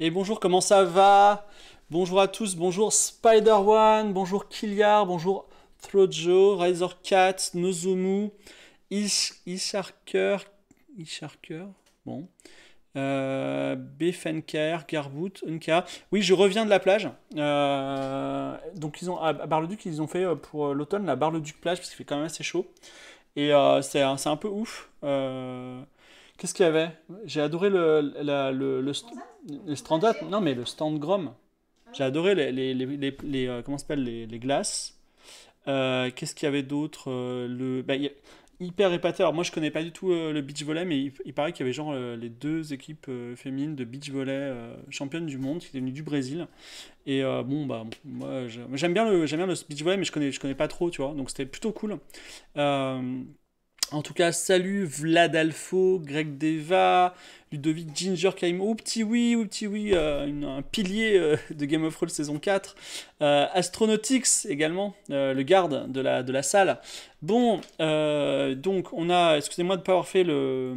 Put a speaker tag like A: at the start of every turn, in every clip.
A: Et bonjour, comment ça va? Bonjour à tous, bonjour Spider-One, bonjour Killiar, bonjour Throjo, Razorcat, Nozomu, Ish, Isharker, Isharker, bon, euh, Befenker, Garboot, Unka. Oui, je reviens de la plage. Euh, donc, ils ont, à Bar-le-Duc, ils ont fait euh, pour l'automne la Bar-le-Duc plage parce qu'il fait quand même assez chaud. Et euh, c'est un, peu ouf. Euh, Qu'est-ce qu'il y avait? J'ai adoré le, le Strandat. Non, mais le stand Grom. J'ai adoré les, les, les, les- euh, comment s'appelle les, glaces. Euh, Qu'est-ce qu'il y avait d'autre Euh, le, bah, y a- Hyper épaté. Alors moi je connais pas du tout le beach volley, mais il, paraît qu'il y avait genre les deux équipes féminines de beach volley championnes du monde qui étaient venues du Brésil. Et bon bah moi, j'aime bien le j'aime bien le beach volley, mais je connais je connais pas trop, tu vois. Donc c'était plutôt cool. En tout cas, salut Vlad Alfo, Greg Deva, Ludovic Ginger Kaimo, oh petit oui, oh petit oui, euh, un pilier euh, de Game of Thrones saison 4. Euh, Astronautics également, le garde de la, salle. Bon, donc on a, excusez-moi de ne pas avoir fait le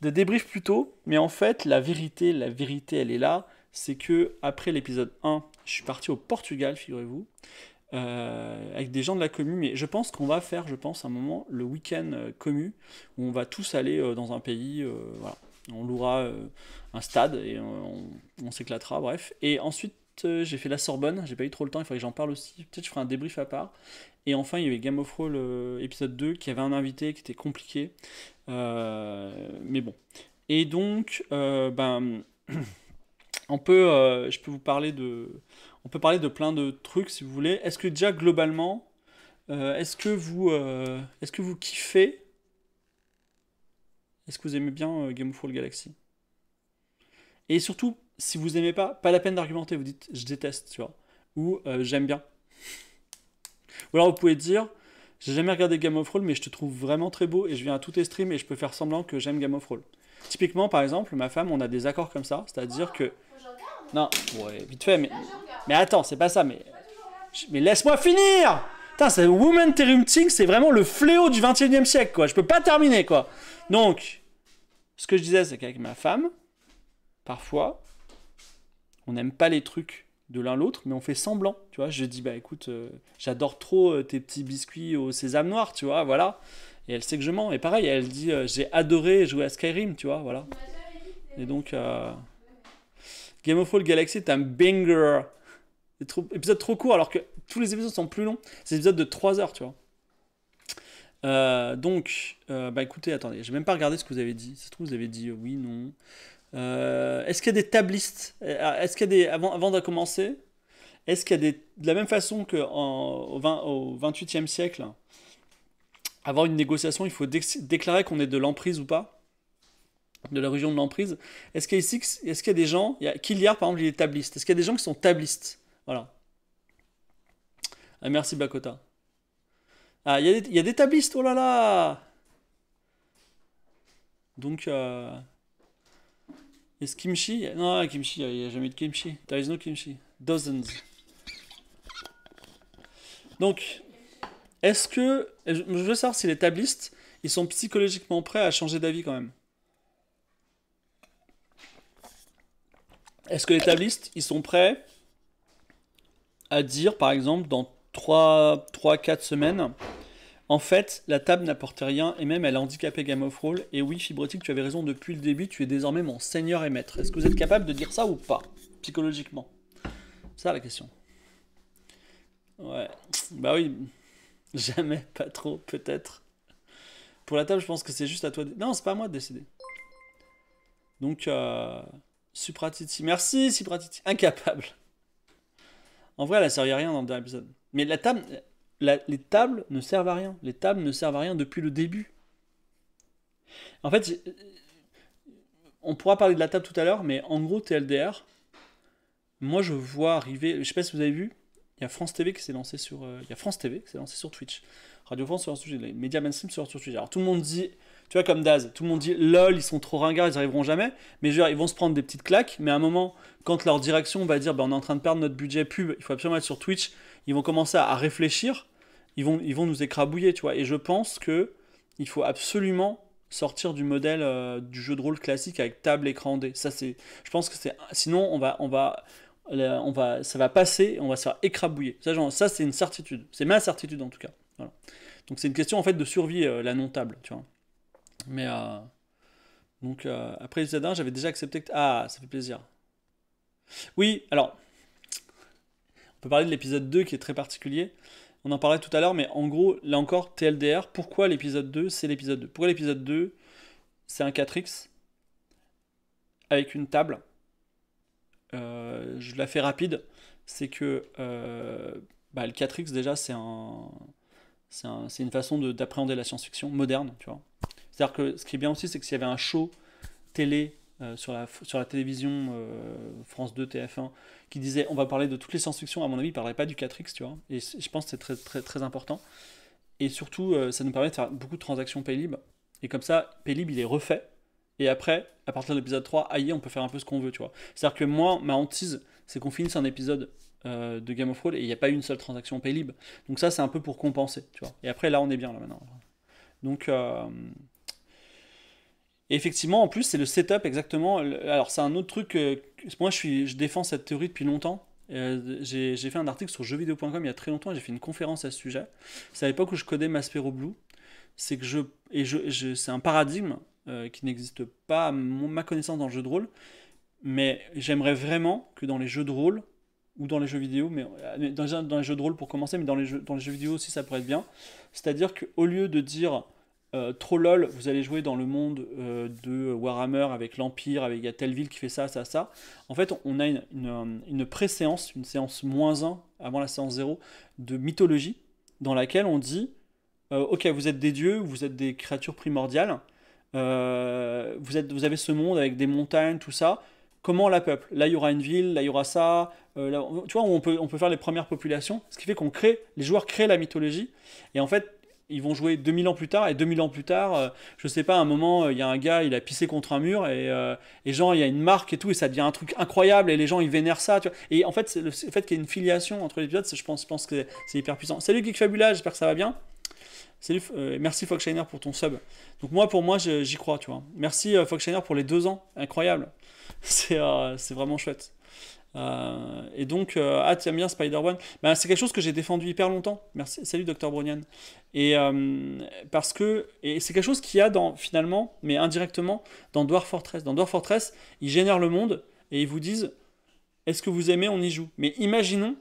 A: débrief plus tôt, mais en fait la vérité, la vérité elle est là, c'est que après l'épisode 1, je suis parti au Portugal, figurez-vous euh, avec des gens de la commu, mais je pense qu'on va faire, je pense, un moment, le week-end euh, commu, où on va tous aller euh, dans un pays, voilà. On louera un stade et on, s'éclatera, bref. Et ensuite, j'ai fait la Sorbonne, j'ai pas eu trop le temps, il faudrait que j'en parle aussi. Peut-être je ferai un débrief à part. Et enfin, il y avait Game of Thrones épisode 2, qui avait un invité qui était compliqué. Mais bon. Et donc, ben, on peut, je peux vous parler de, on peut parler de plein de trucs si vous voulez. Est-ce que déjà globalement, euh, est-ce que vous, euh, est-ce que vous kiffez? Est-ce que vous aimez bien euh, Game of Thrones Galaxy? Et surtout, si vous aimez pas, pas la peine d'argumenter. Vous dites je déteste, tu vois, ou j'aime bien. Ou alors vous pouvez dire j'ai jamais regardé Game of Thrones, mais je te trouve vraiment très beau et je viens à tous tes streams et je peux faire semblant que j'aime Game of Thrones. Typiquement, par exemple, ma femme, on a des accords comme ça, c'est-à-dire que non, vite fait, mais mais attends, c'est pas ça, mais mais laisse-moi finir Putain, c'est Woman c'est vraiment le fléau du 21 e siècle, quoi. Je peux pas terminer, quoi. Donc, ce que je disais, c'est qu'avec ma femme, parfois, on n'aime pas les trucs de l'un l'autre, mais on fait semblant, tu vois. Je dis, bah écoute, euh, j'adore trop euh, tes petits biscuits au sésame noir, tu vois, voilà. Et elle sait que je mens. Et pareil, elle dit, euh, j'ai adoré jouer à Skyrim, tu vois, voilà. Et donc, Game of Thrones Galaxy est un banger. Épisode trop court, alors que tous les épisodes sont plus longs. C'est des épisodes de 3 heures, tu vois. Euh, donc, euh, bah écoutez, attendez, j'ai même pas regardé ce que vous avez dit. Ça se trouve, vous avez dit euh, oui, non. Est-ce qu'il y a des tablistes Est-ce qu'il y a des. Avant, avant de commencer, est-ce qu'il y a des. De la même façon qu'au au, 20 au 28e siècle, avoir une négociation, il faut déc- déclarer qu'on est de l'emprise ou pas? De la région de l'emprise. Est-ce qu'il y a. Est-ce qu'il y a des gens. Il y a Killiard, par exemple, il est tabliste. Est-ce qu'il y a des gens qui sont tablistes? Voilà. Ah, merci Bakota. Ah, il y, a des- a tablistes, oh là là Donc, euh... Est-ce kimchi? Non, kimchi, il n'y a jamais eu de kimchi. There is no kimchi. Dozens. Donc, est-ce que... Je veux savoir si les tablistes, ils sont psychologiquement prêts à changer d'avis quand même? Est-ce que les tablistes, ils sont prêts à dire, par exemple, dans 3-4 semaines, en fait, la table n'apporte rien et même elle a handicapé Game of Thrones. Et oui, Fibrotique, tu avais raison depuis le début, tu es désormais mon seigneur et maître. Est-ce que vous êtes capable de dire ça ou pas, psychologiquement? Ça la question. Ouais, bah oui, jamais, pas trop, peut-être. Pour la table, je pense que c'est juste à toi de... Non, c'est pas à moi de décider. Donc, euh... Supratiti. Merci, Supratiti. Incapable. En vrai, elle a servi à rien dans le dernier épisode. Mais la table, les tables ne servent à rien. Les tables ne servent à rien depuis le début. En fait, on pourra parler de la table tout à l'heure, mais en gros, TLDR, moi je vois arriver, je sais pas si vous avez vu, il y a France TV qui s'est lancé sur, euh, il y a France TV qui s'est lancé sur Twitch, Radio France sur Twitch, les médias mainstream sur Twitch. Alors tout le monde dit, tu vois comme Daz, tout le monde dit, lol, ils sont trop ringards, ils arriveront jamais, mais dire, ils vont se prendre des petites claques, mais à un moment, quand leur direction va dire, bah, on est en train de perdre notre budget pub, il faut absolument être sur Twitch, ils vont commencer à, à réfléchir, ils vont, ils vont nous écrabouiller, tu vois. Et je pense que il faut absolument sortir du modèle euh, du jeu de rôle classique avec table écran D. Ça c'est, je pense que c'est, sinon on va, on va, on va, ça va passer, on va se faire écrabouiller. Ça, genre, ça c'est une certitude. C'est ma certitude en tout cas. Donc c'est une question en fait de survie euh, la non table, tu vois. Mais euh, donc 1, j'avais déjà accepté que ah ça fait plaisir. Oui, alors on peut parler de l'épisode 2 qui est très particulier. On en parlait tout à l'heure, mais en gros, là encore, TLDR, pourquoi l'épisode 2, c'est l'épisode 2 Pourquoi l'épisode 2, c'est un 4X avec une table euh, Je la fais rapide. C'est que euh, bah, le 4X, déjà, c'est un, c'est une façon d'appréhender la science-fiction moderne, tu vois. C'est-à-dire que ce qui est bien aussi, c'est que s'il y avait un show télé euh, sur, la, sur la télévision France 2, TF1, qui disait on va parler de toutes les science-fiction, à mon avis, il ne parlerait pas du 4X, tu vois. Et je pense que c'est très, très, très important. Et surtout, euh, ça nous permet de faire beaucoup de transactions Paylib. Et comme ça, Paylib, il est refait. Et après, à partir de l'épisode 3, aïe, on peut faire un peu ce qu'on veut, tu vois. C'est-à-dire que moi, ma hantise, c'est qu'on finisse un épisode euh, de Game of Thrones et il n'y a pas une seule transaction Paylib. Donc ça, c'est un peu pour compenser, tu vois. Et après, là, on est bien, là, maintenant. Donc, euh, et effectivement, en plus, c'est le setup exactement. Alors, c'est un autre truc. moi, je, défends cette théorie depuis longtemps. Euh, j'ai fait un article sur jeuxvideo.com il y a très longtemps. J'ai fait une conférence à ce sujet. C'est à l'époque où je codais Maspero Blue. C'est que je et je, c'est un paradigme euh, qui n'existe pas à ma connaissance dans le jeu de rôle. Mais j'aimerais vraiment que dans les jeux de rôle ou dans les jeux vidéo, mais euh, dans, dans les jeux de rôle pour commencer, mais dans les dans les jeux vidéo aussi ça pourrait être bien. C'est-à-dire qu'au lieu de dire euh, trop lol, vous allez jouer dans le monde euh, de Warhammer avec l'Empire, avec il y a telle ville qui fait ça, ça, ça. En fait, on a une, une, pré-séance, une séance moins 1 avant la séance 0 de mythologie, dans laquelle on dit euh, Ok, vous êtes des dieux, vous êtes des créatures primordiales, vous, êtes, vous avez ce monde avec des montagnes, tout ça. Comment la peuple? Là, il y aura une ville, là, il y aura ça. tu vois, on peut, on peut faire les premières populations, ce qui fait qu'on crée, les joueurs créent la mythologie. Et en fait, ils vont jouer 2000 ans plus tard, et 2000 ans plus tard, euh, je sais pas, à un moment, euh, il y a un gars, il a pissé contre un mur, et, euh, et genre, il y a une marque et tout, et ça devient un truc incroyable, et les gens, ils vénèrent ça, tu vois. Et en fait, le, fait qu'il y ait une filiation entre les épisodes, je pense, je pense que c'est hyper puissant. Salut Geek Fabula, j'espère que ça va bien. Salut, merci Foxshiner pour ton sub. Donc moi, pour moi, j'y crois, tu vois. Merci Foxshiner pour les deux ans, incroyable. C'est vraiment chouette. Euh, et donc, euh, ah, tu aimes bien Spider-Man ben, C'est quelque chose que j'ai défendu hyper longtemps. Merci, salut Dr. Bronian. Et euh, parce que, c'est quelque chose qu'il y a dans, finalement, mais indirectement, dans Dwarf Fortress. Dans Dwarf Fortress, ils génèrent le monde et ils vous disent est-ce que vous aimez, on y joue. Mais imaginons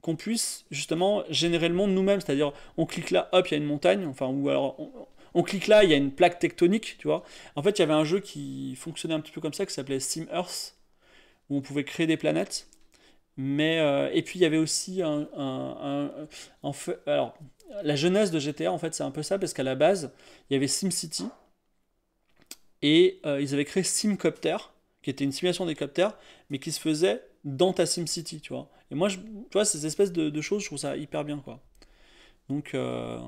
A: qu'on puisse justement générer le monde nous-mêmes, c'est-à-dire on clique là, hop, il y a une montagne, enfin, ou alors on, on, clique là, il y a une plaque tectonique, tu vois. En fait, il y avait un jeu qui fonctionnait un petit peu comme ça, qui s'appelait Sim Earth, où on pouvait créer des planètes. Mais, euh, et puis il y avait aussi un, un, alors la jeunesse de GTA en fait c'est un peu ça parce qu'à la base il y avait SimCity. Et euh, ils avaient créé SimCopter qui était une simulation d'hélicoptère mais qui se faisait dans ta SimCity tu vois. Et moi je, tu vois ces espèces de, choses je trouve ça hyper bien quoi. Donc euh...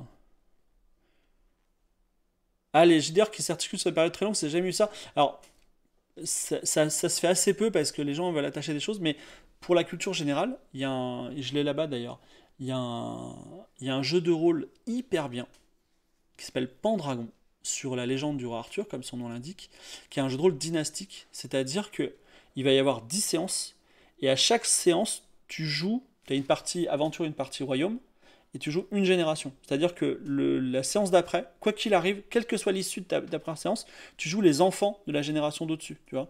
A: allez JDR qui s'articule sur des périodes très longues c'est jamais eu ça. Alors ça, se fait assez peu parce que les gens veulent attacher des choses, mais pour la culture générale, il y a un, je l'ai là-bas d'ailleurs, il y, a un, jeu de rôle hyper bien qui s'appelle Pendragon sur la légende du roi Arthur, comme son nom l'indique, qui est un jeu de rôle dynastique, c'est-à-dire que il va y avoir 10 séances, et à chaque séance, tu joues, tu as une partie aventure, une partie royaume, et tu joues une génération. C'est-à-dire que la séance d'après, quoi qu'il arrive, quelle que soit l'issue de ta, première séance, tu joues les enfants de la génération d'au-dessus, tu vois.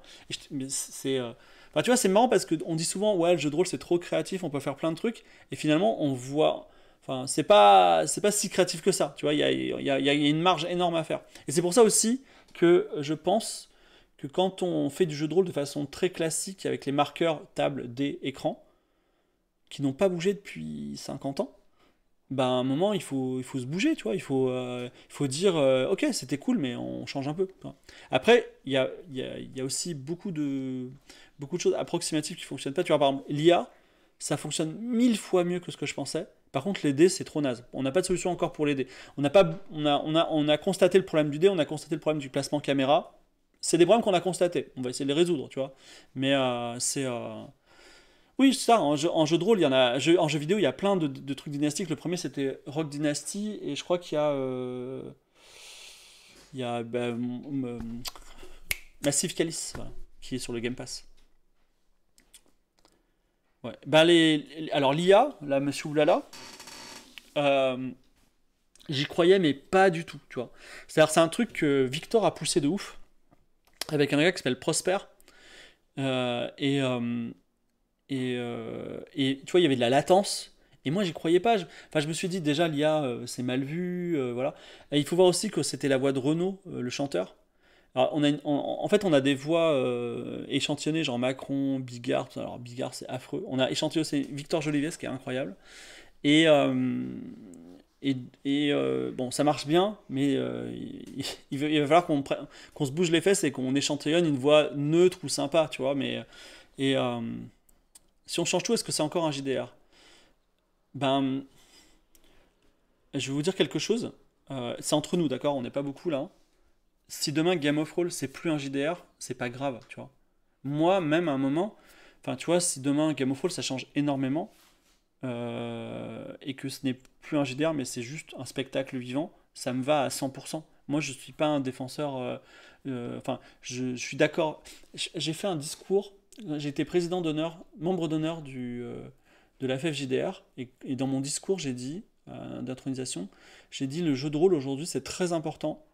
A: c'est, euh, tu vois, c'est marrant parce qu'on dit souvent, ouais, le jeu de rôle c'est trop créatif, on peut faire plein de trucs, et finalement on voit, enfin, c'est pas, c'est pas si créatif que ça, tu vois. Il y a, y, a, y a une marge énorme à faire. Et c'est pour ça aussi que je pense que quand on fait du jeu de rôle de façon très classique avec les marqueurs table, dés, écran, qui n'ont pas bougé depuis 50 ans, bah, à un moment, il faut, il faut se bouger, tu vois. Il faut, euh, il faut dire, euh, ok, c'était cool, mais on change un peu. Après, il y a, y, a, y a, aussi beaucoup de, beaucoup de choses approximatives qui fonctionnent pas. Tu vois, par exemple, l'IA, ça fonctionne mille fois mieux que ce que je pensais. Par contre, les dés, c'est trop naze. On n'a pas de solution encore pour les dés. On, n'a pas, on, a, on, a, on a constaté le problème du dé, on a constaté le problème du placement caméra. C'est des problèmes qu'on a constatés. On va essayer de les résoudre, tu vois. Mais euh, c'est... Oui, ça, en jeu, il y en a. en jeu vidéo, il y a plein de, trucs dynastiques. Le premier, c'était Rock Dynasty, et je crois qu'il y a. Euh, Il y a bah, Massive Calice, qui est sur le Game Pass. Ouais. Bah, alors l'IA, là, Monsieur Oulala, euh, j'y croyais, mais pas du tout. C'est-à-dire, c'est un truc que Victor a poussé de ouf, avec un gars qui s'appelle Prosper. Euh, et, et, euh, et tu vois, il y avait de la latence. Et moi, j'y croyais pas. Enfin, je me suis dit, déjà, l'IA, euh, c'est mal vu. euh, voilà. Il faut voir aussi que c'était la voix de Renaud, le chanteur. On a en, fait, on a des voix échantillonnées, genre Macron, Bigard. Alors, Bigard, c'est affreux. On a échantillonné aussi Victor Jolivet, ce qui est incroyable. Et, et, bon, ça marche bien, mais il, va, falloir qu'on qu'on se bouge les fesses et qu'on échantillonne une voix neutre ou sympa, tu vois. Mais, si on change tout, est-ce que c'est encore un JDR? Ben, je vais vous dire quelque chose. Euh, c'est entre nous, d'accord? On n'est pas beaucoup là. hein. Si demain Game of Thrones c'est plus un JDR, c'est pas grave, tu vois. Moi, même à un moment, enfin, tu vois, si demain Game of Thrones ça change énormément euh, et que ce n'est plus un JDR, mais c'est juste un spectacle vivant, ça me va à 100%. Moi, je suis pas un défenseur. euh, Enfin, je, suis d'accord. J'ai fait un discours. Été président d'honneur, membre d'honneur euh, de la FFJDR, et, dans mon discours, j'ai dit euh, d'intronisation, j'ai dit le jeu de rôle aujourd'hui, c'est très important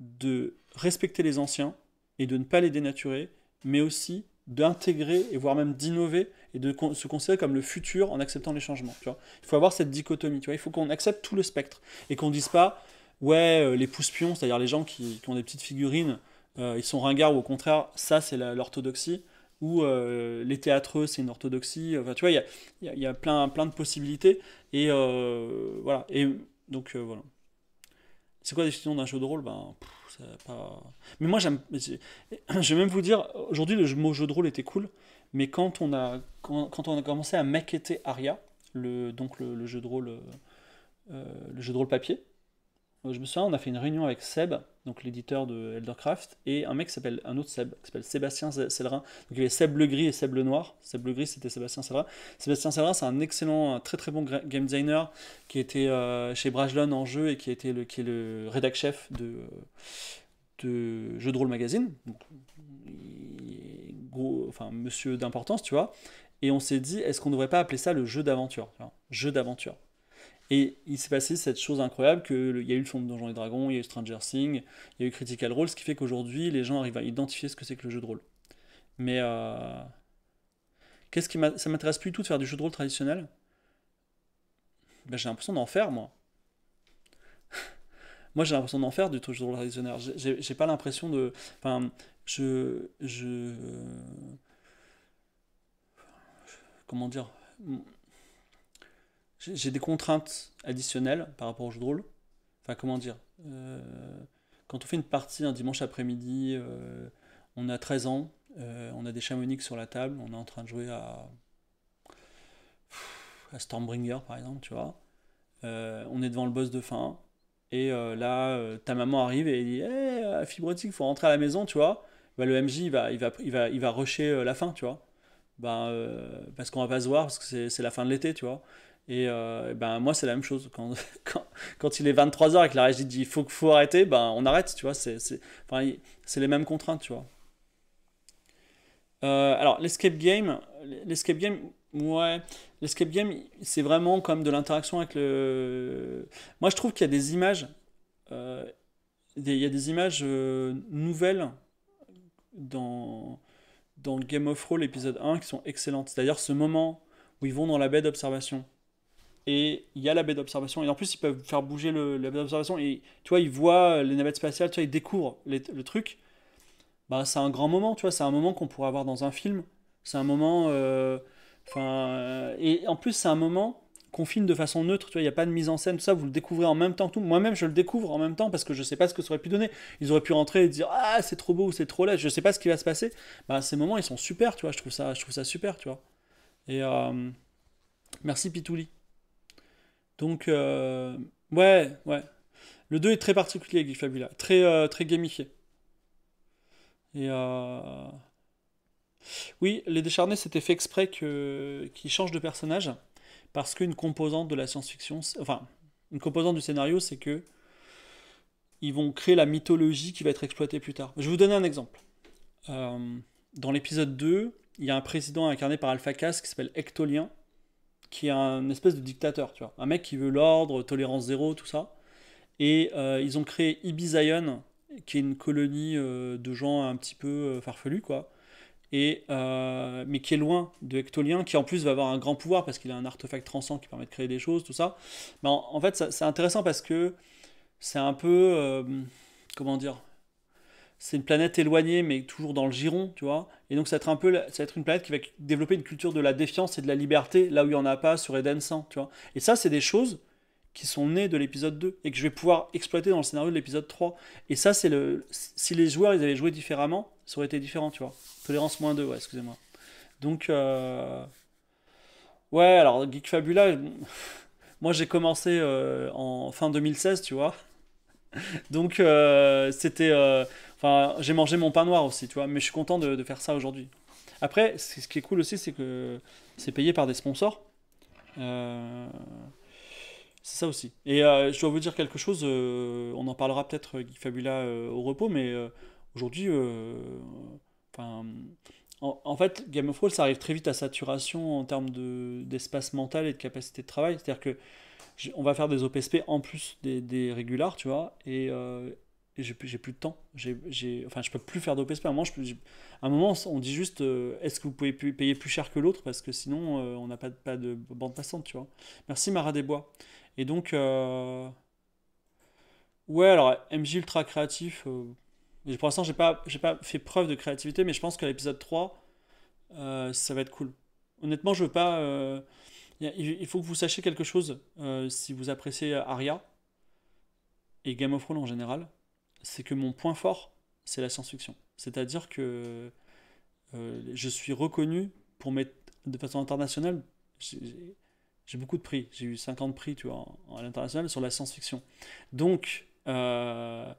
A: de respecter les anciens et de ne pas les dénaturer, mais aussi d'intégrer et voire même d'innover et de se considérer comme le futur en acceptant les changements. Tu vois. Il faut avoir cette dichotomie. Tu vois. Il faut qu'on accepte tout le spectre et qu'on ne dise pas ouais euh, les pouces-pions, c'est-à-dire les gens qui, ont des petites figurines, ils sont ringards ou au contraire ça c'est l'orthodoxie ou euh, les théâtreux c'est une orthodoxie. Enfin tu vois il y a, plein de possibilités et euh, voilà et donc euh, voilà. C'est quoi la définition d'un jeu de rôle? Ben. Mais moi, j'aime. j'ai- Je vais même vous dire, aujourd'hui, le mot jeu de rôle était cool, mais quand on a, quand, on a commencé à maqueter Aria, le, donc le, jeu de rôle, euh, euh, le jeu de rôle papier, euh, je me souviens, on a fait une réunion avec Seb, donc l'éditeur de Eldercraft, et un mec s'appelle, un autre Seb, qui s'appelle Sébastien Cellerin. Donc il y avait Seb le gris et Seb le noir. Seb le gris, c'était Sébastien Cellerin. Sébastien Cellerin, c'est un excellent, très très bon game designer qui était euh, chez Brajlon en jeu et qui, était le, qui est le rédac chef de, de Jeux de rôle magazine. Donc, gros, enfin monsieur d'importance, tu vois. Et on s'est dit, est-ce qu'on ne devrait pas appeler ça le jeu d'aventure Jeu d'aventure. Et il s'est passé cette chose incroyable que le- il y a eu le de Donjons et Dragons, il y a eu Stranger Things, il y a eu Critical Role, ce qui fait qu'aujourd'hui les gens arrivent à identifier ce que c'est que le jeu de rôle. Mais euh, qu'est-ce qui ça m'intéresse plus du tout de faire du jeu de rôle traditionnel? Ben, J'ai l'impression d'en faire moi. Moi j'ai l'impression d'en faire du jeu de rôle traditionnel. J'ai pas l'impression de. Enfin, je. je comment dire? J'ai des contraintes additionnelles par rapport au jeu de rôle. Enfin, comment dire Euh, Quand on fait une partie un dimanche après-midi, euh, on a 13 ans, euh, on a des chamonix sur la table, on est en train de jouer à, à Stormbringer par exemple, tu vois. On est devant le boss de fin, et là, ta maman arrive et elle dit Hé, Fibrotique, faut rentrer à la maison, tu vois. Bah, le MJ, il va, il va, il va, il va rusher la fin, tu vois. Euh, parce qu'on va pas se voir, parce que c'est la fin de l'été, tu vois. Et euh, ben, moi, c'est la même chose. Quand, quand, quand il est 23h et que la régie dit il faut, faut arrêter, ben, on arrête, tu vois. C'est enfin, les mêmes contraintes, tu vois. Euh, alors, l'escape game, l'escape game, ouais, l'escape game, c'est vraiment comme de l'interaction avec le. Moi, je trouve qu'il y a des images, euh, il y a des images nouvelles dans, dans Game of Thrones épisode 1 qui sont excellentes. C'est-à-dire ce moment où ils vont dans la baie d'observation et il y a la baie d'observation et en plus ils peuvent faire bouger la baie d'observation et tu vois ils voient les navettes spatiales, tu vois ils découvrent le truc. Bah c'est un grand moment, tu vois, c'est un moment qu'on pourrait avoir dans un film. C'est un moment euh, enfin euh, et en plus c'est un moment qu'on filme de façon neutre, tu vois, il n'y a pas de mise en scène, tout ça, vous le découvrez en même temps que tout. Moi-même, je le découvre en même temps parce que je sais pas ce que ça aurait pu donner. Ils auraient pu rentrer et dire Ah, c'est trop beau ou c'est trop laid, je sais pas ce qui va se passer. Bah, ces moments, ils sont super, tu vois, je trouve ça, je trouve ça super, tu vois. Et euh, merci Pitouli. Donc, euh, ouais, ouais. Le 2 est très particulier, Guy Fabula, très, euh, très gamifié. Et euh, oui, les décharnés, c'était fait exprès qu'ils changent de personnage parce qu'une composante de la science-fiction, enfin, une composante du scénario, c'est que ils vont créer la mythologie qui va être exploitée plus tard. Je vais vous donner un exemple. Dans l'épisode 2, il y a un président incarné par Alpha Cas qui s'appelle Ectolien, qui est un espèce de dictateur, tu vois. Un mec qui veut l'ordre, tolérance zéro, tout ça. Et euh, ils ont créé Ibizaïon, qui est une colonie euh, de gens un petit peu farfelus, quoi. Et, mais qui est loin de Ectolien, qui en plus va avoir un grand pouvoir parce qu'il a un artefact transcend qui permet de créer des choses, tout ça. Mais en, fait, c'est intéressant parce que c'est un peu. comment dire c'est une planète éloignée, mais toujours dans le giron, tu vois. Et donc, ça va être un peu, ça va être une planète qui va développer une culture de la défiance et de la liberté, là où il n'y en a pas sur Eden 100, tu vois. Et ça, c'est des choses qui sont nées de l'épisode 2 et que je vais pouvoir exploiter dans le scénario de l'épisode 3. Et ça, c'est le. Si les joueurs, ils avaient joué différemment, ça aurait été différent, tu vois. Tolérance moins 2, ouais, excusez-moi. Donc, euh... ouais, alors, Geek Fabula, moi, j'ai commencé euh, en fin 2016, tu vois. Donc, euh, c'était. J'ai mangé mon pain noir aussi, tu vois, mais je suis content de, faire ça aujourd'hui. Après, ce qui est cool aussi, c'est que c'est payé par des sponsors. Euh, c'est ça aussi. Et euh, je dois vous dire quelque chose, euh, on en parlera peut-être Guy Fabula au repos, mais aujourd'hui, en, fait, Game of Thrones, ça arrive très vite à saturation en termes d'espace mental et de capacité de travail. C'est-à-dire que on va faire des OPSP en plus des, des régulars, tu vois, et, j'ai plus de temps. Enfin, je peux plus faire d'OPSP. À un moment, un moment on dit juste euh, est-ce que vous pouvez payer plus cher que l'autre? Parce que sinon euh, on n'a pas, pas de bande passante, tu vois. Merci Mara des Bois. Et donc, euh, ouais, alors MJ Ultra créatif. pour l'instant, j'ai pas, pas fait preuve de créativité, mais je pense qu'à l'épisode 3, ça va être cool. Honnêtement, je veux pas. il faut que vous sachiez quelque chose si vous appréciez Aria et Game of Thrones en général c'est que mon point fort, c'est la science-fiction. C'est-à-dire que euh, je suis reconnu pour mettre de façon internationale. J'ai beaucoup de prix. J'ai eu 50 prix tu vois, à l'international sur la science-fiction. Donc, euh,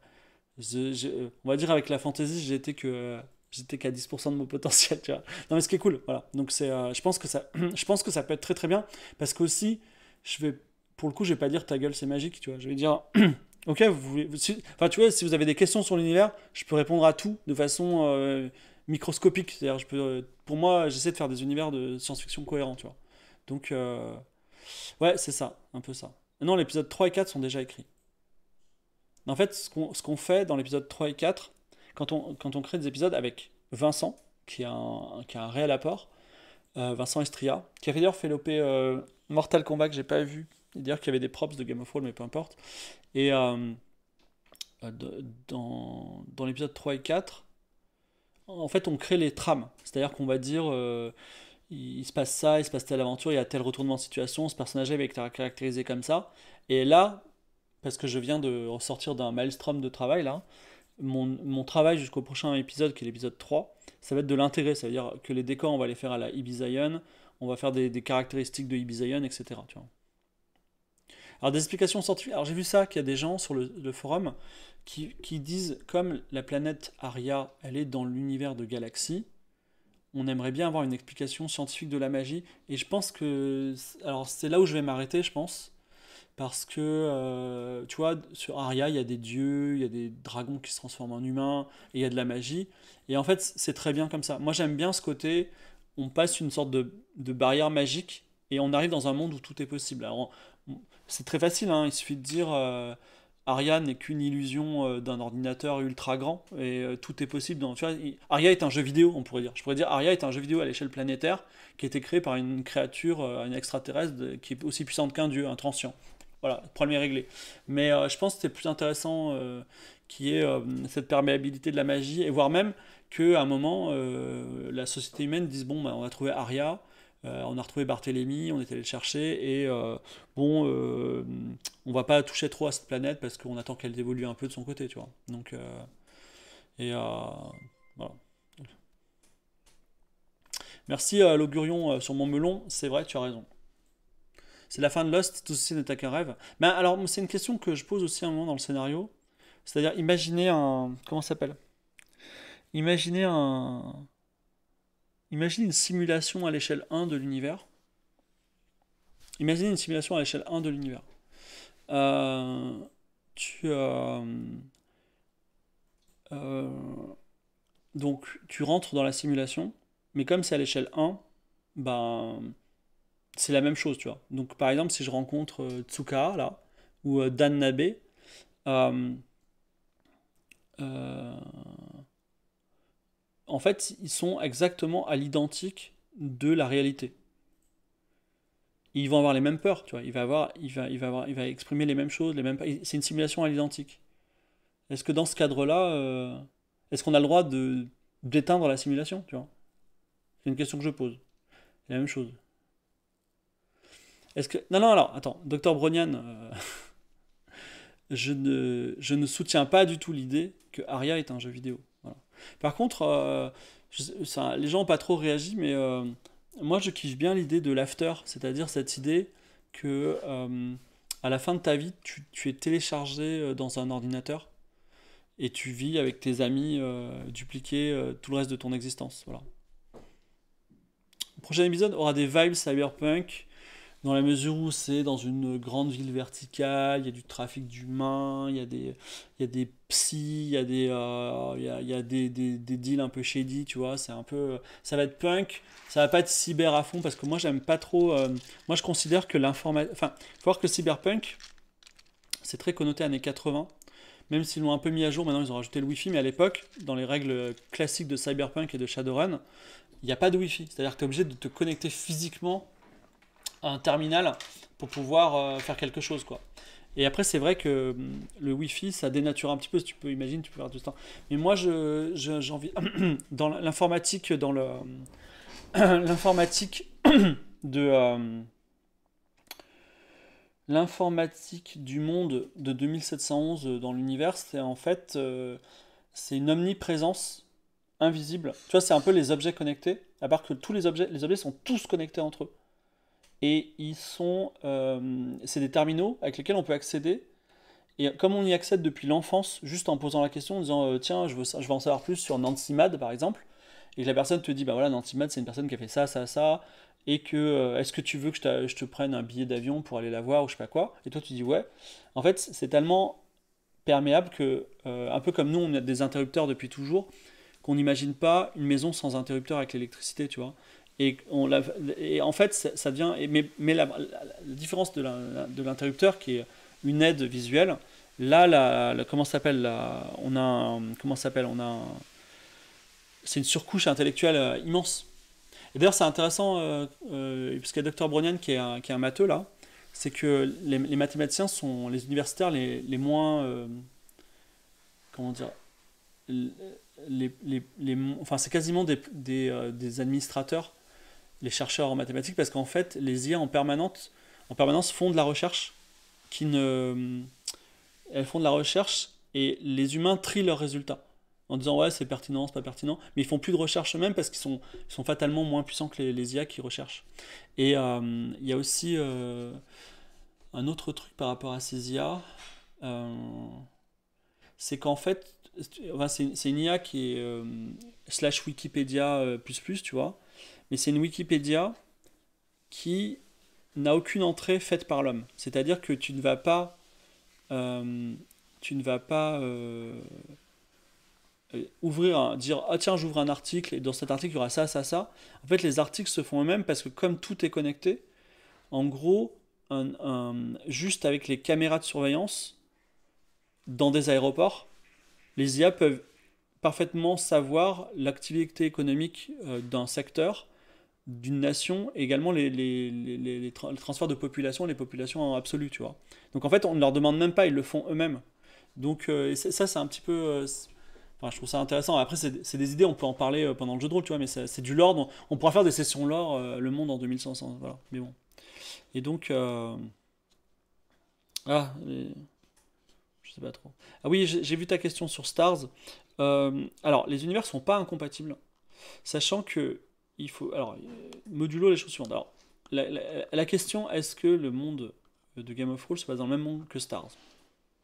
A: on va dire avec la fantasy, j'étais que j'étais qu'à 10% de mon potentiel, tu vois. Non mais ce qui est cool, voilà. Donc c'est, euh, je pense que ça, je pense que ça peut être très très bien parce qu'aussi, je vais, pour le coup, je vais pas dire ta gueule c'est magique, tu vois. Je vais dire, Ok, vous enfin, tu vois, si vous avez des questions sur l'univers, je peux répondre à tout de façon euh, microscopique. C'est-à-dire, euh, pour moi, j'essaie de faire des univers de science-fiction cohérents, tu vois. Donc, euh, ouais, c'est ça, un peu ça. Non, l'épisode 3 et 4 sont déjà écrits. En fait, ce qu'on fait dans l'épisode 3 et 4, quand on, crée des épisodes avec Vincent, qui a un, a réel apport, Vincent Estria, qui avait d'ailleurs fait l'OP Mortal Kombat que j'ai pas vu, dire qu'il y avait des props de Game of Thrones, mais peu importe. Et euh, dans, dans l'épisode 3 et 4, en fait, on crée les trames. C'est-à-dire qu'on va dire, euh, il, se passe ça, il se passe telle aventure, il y a tel retournement de situation, ce personnage être caractérisé comme ça. Et là, parce que je viens de ressortir d'un maelstrom de travail, là, mon, mon travail jusqu'au prochain épisode, qui est l'épisode 3, ça va être de l'intégrer. Ça veut dire que les décors, on va les faire à la Ibizaïon, on va faire des, des caractéristiques de Ibizaïon, etc. Tu vois. Alors des explications scientifiques. Alors j'ai vu ça qu'il y a des gens sur le, forum qui, disent comme la planète Aria, elle est dans l'univers de galaxies, on aimerait bien avoir une explication scientifique de la magie. Et je pense que alors c'est là où je vais m'arrêter, je pense. Parce que, euh, tu vois, sur Aria, il y a des dieux, il y a des dragons qui se transforment en humains, et il y a de la magie. Et en fait, c'est très bien comme ça. Moi, j'aime bien ce côté, on passe une sorte de, de, barrière magique, et on arrive dans un monde où tout est possible. Alors, c'est très facile, hein. il suffit de dire euh, Aria n'est qu'une illusion euh, d'un ordinateur ultra grand et euh, tout est possible. Dans, Aria est un jeu vidéo, on pourrait dire. Je pourrais dire Aria est un jeu vidéo à l'échelle planétaire qui a été créé par une créature, une extraterrestre qui est aussi puissante qu'un dieu, un transcient. Voilà, le problème est réglé. Mais je pense que c'est plus intéressant qui est cette perméabilité de la magie et voire même qu'à un moment la société humaine dise bon, bah, on va trouver Aria euh, on a retrouvé Barthélemy, on est allé le chercher, et euh, bon, euh, on va pas toucher trop à cette planète parce qu'on attend qu'elle évolue un peu de son côté, tu vois. Donc, et voilà. Merci à l'augurion sur mon melon, c'est vrai, tu as raison. C'est la fin de Lost, tout ceci n'était qu'un rêve. Mais alors, c'est une question que je pose aussi à un moment dans le scénario. C'est-à-dire, imaginez un. Comment ça s'appelle? Imaginez un Imaginez une simulation à l'échelle 1 de l'univers. Imaginez une simulation à l'échelle 1 de l'univers. Euh, tu, euh, donc tu rentres dans la simulation, mais comme c'est à l'échelle 1, ben, c'est la même chose, tu vois. Donc par exemple, si je rencontre euh, Tsuka, là, ou euh, Dan Nabe, en fait, ils sont exactement à l'identique de la réalité. Ils vont avoir les mêmes peurs, tu vois. Il va avoir, il va, il va avoir, il va exprimer les mêmes choses, les mêmes. C'est une simulation à l'identique. Est-ce que dans ce cadre-là, euh, est-ce qu'on a le droit de d'éteindre la simulation, tu vois? C'est une question que je pose. La même chose. Est-ce que non non alors attends, docteur Bronian, euh, je ne je ne soutiens pas du tout l'idée que Aria est un jeu vidéo. Par contre, euh, les gens n'ont pas trop réagi, mais moi je kiffe bien l'idée de l'after, c'est-à-dire cette idée que à la fin de ta vie, tu, es téléchargé dans un ordinateur et tu vis avec tes amis euh, euh, tout le reste de ton existence. Voilà. Le prochain épisode aura des vibes cyberpunk dans la mesure où c'est dans une grande ville verticale, il y a du trafic d'humains, il y a des, il y a des psys, il y a des, euh, il y a, des, des, deals un peu shady, tu vois, c'est un peu, ça va être punk, ça va pas être cyber à fond parce que moi j'aime pas trop, moi je considère que l'informatique, enfin, faut voir que cyberpunk, c'est très connoté années 80, même s'ils l'ont un peu mis à jour, maintenant ils ont rajouté le Wi-Fi, mais à l'époque, dans les règles classiques de Cyberpunk et de Shadowrun, il n'y a pas de Wi-Fi. C'est-à-dire que tu es obligé de te connecter physiquement un terminal pour pouvoir euh, faire quelque chose. quoi. Et après, c'est vrai que hum, le Wi-Fi, ça dénature un petit peu, si tu peux imaginer, tu peux faire tout ce temps. Mais moi, je, envie. dans l'informatique, dans le. l'informatique de. Euh, l'informatique du monde de 2711 euh, dans l'univers, c'est en fait euh, c'est une omniprésence invisible. Tu vois, c'est un peu les objets connectés, à part que tous les objets, les objets sont tous connectés entre eux. Et ils sont, euh, c'est des terminaux avec lesquels on peut accéder. Et comme on y accède depuis l'enfance, juste en posant la question, en disant tiens, je veux, je veux en savoir plus sur Nancy Mad par exemple, et que la personne te dit bah voilà, Nancy Mad c'est une personne qui a fait ça, ça, ça, et que euh, est-ce que tu veux que je, te prenne un billet d'avion pour aller la voir ou je sais pas quoi. Et toi tu dis ouais. En fait c'est tellement perméable que euh, un peu comme nous on a des interrupteurs depuis toujours qu'on n'imagine pas une maison sans interrupteur avec l'électricité tu vois et, on et en fait ça, devient mais, mais la, différence de l'interrupteur qui est une aide visuelle là la, comment s'appelle on a comment s'appelle on a c'est une surcouche intellectuelle euh, immense et d'ailleurs, c'est intéressant, euh, euh, puisqu'il y a Dr. Bronian qui est un, qui est un matheux là, c'est que les, mathématiciens sont les universitaires les, les moins. Euh, comment dire les, les, Enfin, c'est quasiment des, des, des, administrateurs, les chercheurs en mathématiques, parce qu'en fait, les IA en, permanente, en permanence font de la recherche qui ne. Elles font de la recherche et les humains trient leurs résultats en disant ouais c'est pertinent, c'est pas pertinent, mais ils font plus de recherche eux-mêmes parce qu'ils sont, sont fatalement moins puissants que les, IA qui recherchent. Et euh, il y a aussi euh, un autre truc par rapport à ces IA, euh, c'est qu'en fait, enfin, c'est une IA qui est slash Wikipédia plus plus, tu vois, mais c'est une Wikipédia qui n'a aucune entrée faite par l'homme. C'est-à-dire que tu ne vas pas, tu ne vas pas ouvrir, dire ah tiens j'ouvre un article et dans cet article il y aura ça, ça, ça. En fait les articles se font eux-mêmes parce que comme tout est connecté, en gros, juste avec les caméras de surveillance dans des aéroports, les IA peuvent parfaitement savoir l'activité économique euh, d'un secteur, d'une nation, également les, les, les, les, transferts de population, les populations en absolu, tu vois. Donc en fait, on ne leur demande même pas, ils le font eux-mêmes. Donc euh, ça, c'est un petit peu... Euh, je trouve ça intéressant. Après, c'est des idées, on peut en parler euh, pendant le jeu de rôle, tu vois, mais c'est du lore. On, pourra faire des sessions lore, le monde en 2500, voilà. Mais bon. Et donc. Ah, je sais pas trop. Ah oui, j'ai vu ta question sur Stars. alors, les univers sont pas incompatibles, sachant que il faut. Alors, modulo les choses suivantes. Alors, la, question est-ce que le monde de Game of Thrones se passe dans le même monde que Stars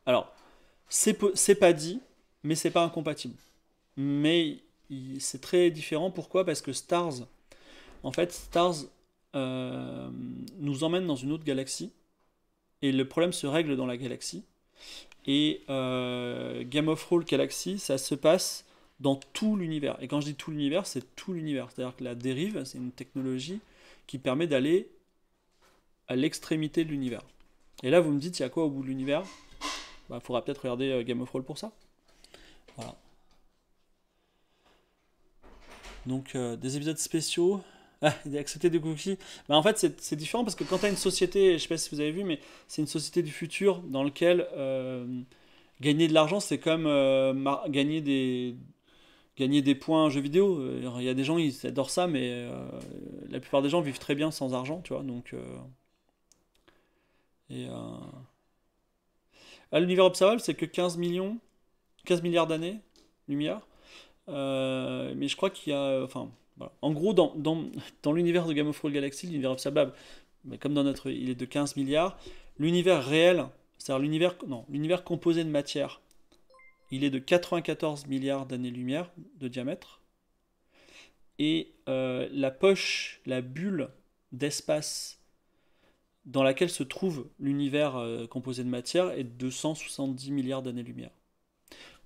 A: Alors, c'est pas dit, mais c'est pas incompatible. Mais c'est très différent. Pourquoi? Parce que Stars, en fait, Stars euh, nous emmène dans une autre galaxie. Et le problème se règle dans la galaxie. Et Game of Roll Galaxy, ça se passe dans tout l'univers. Et quand je dis tout l'univers, c'est tout l'univers. C'est-à-dire que la dérive, c'est une technologie qui permet d'aller à l'extrémité de l'univers. Et là, vous me dites, il y a quoi au bout de l'univers? Il bah, faudra peut-être regarder Game of Roll pour ça. Voilà. Donc, des épisodes spéciaux. Ah, accepter des cookies. Bah, en fait, c'est différent parce que quand tu as une société, je sais pas si vous avez vu, mais c'est une société du futur dans laquelle euh, gagner de l'argent, c'est comme euh, gagner, des, gagner des points en jeu vidéo. Euh, il y a des gens, ils adorent ça, mais la plupart des gens vivent très bien sans argent, tu vois. Donc, et, à l'univers observable, c'est que 15 millions, 15 milliards d'années, lumière. mais je crois qu'il y a. Enfin, en gros, dans, dans, l'univers de Game of Thrones Galaxy, l'univers observable, mais comme dans notre, il est de 15 milliards. L'univers réel, c'est-à-dire l'univers, non, l'univers composé de matière, il est de 94 milliards d'années-lumière de diamètre. Et euh, la poche, la bulle d'espace dans laquelle se trouve l'univers euh, composé de matière est de 270 milliards d'années-lumière.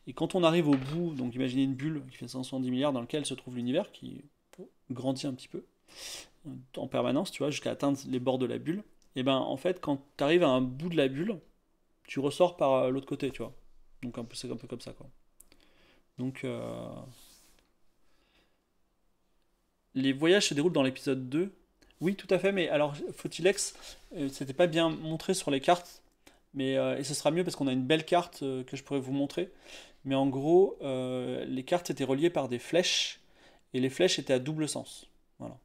A: Et quand on arrive au bout, donc imaginez une bulle qui fait 170 milliards dans laquelle se trouve l'univers, qui grandit un petit peu euh, en permanence, tu vois, jusqu'à atteindre les bords de la bulle. Et ben en fait, quand tu arrives à un bout de la bulle, tu ressors par l'autre côté, tu vois. Donc c'est un peu comme ça, quoi. Donc euh, les voyages se déroulent dans l'épisode 2. Oui, tout à fait, mais alors Fotilex, c'était pas bien montré sur les cartes, mais et ce sera mieux parce qu'on a une belle carte que je pourrais vous montrer. Mais en gros, les cartes étaient reliées par des flèches et les flèches étaient à double sens. Voilà.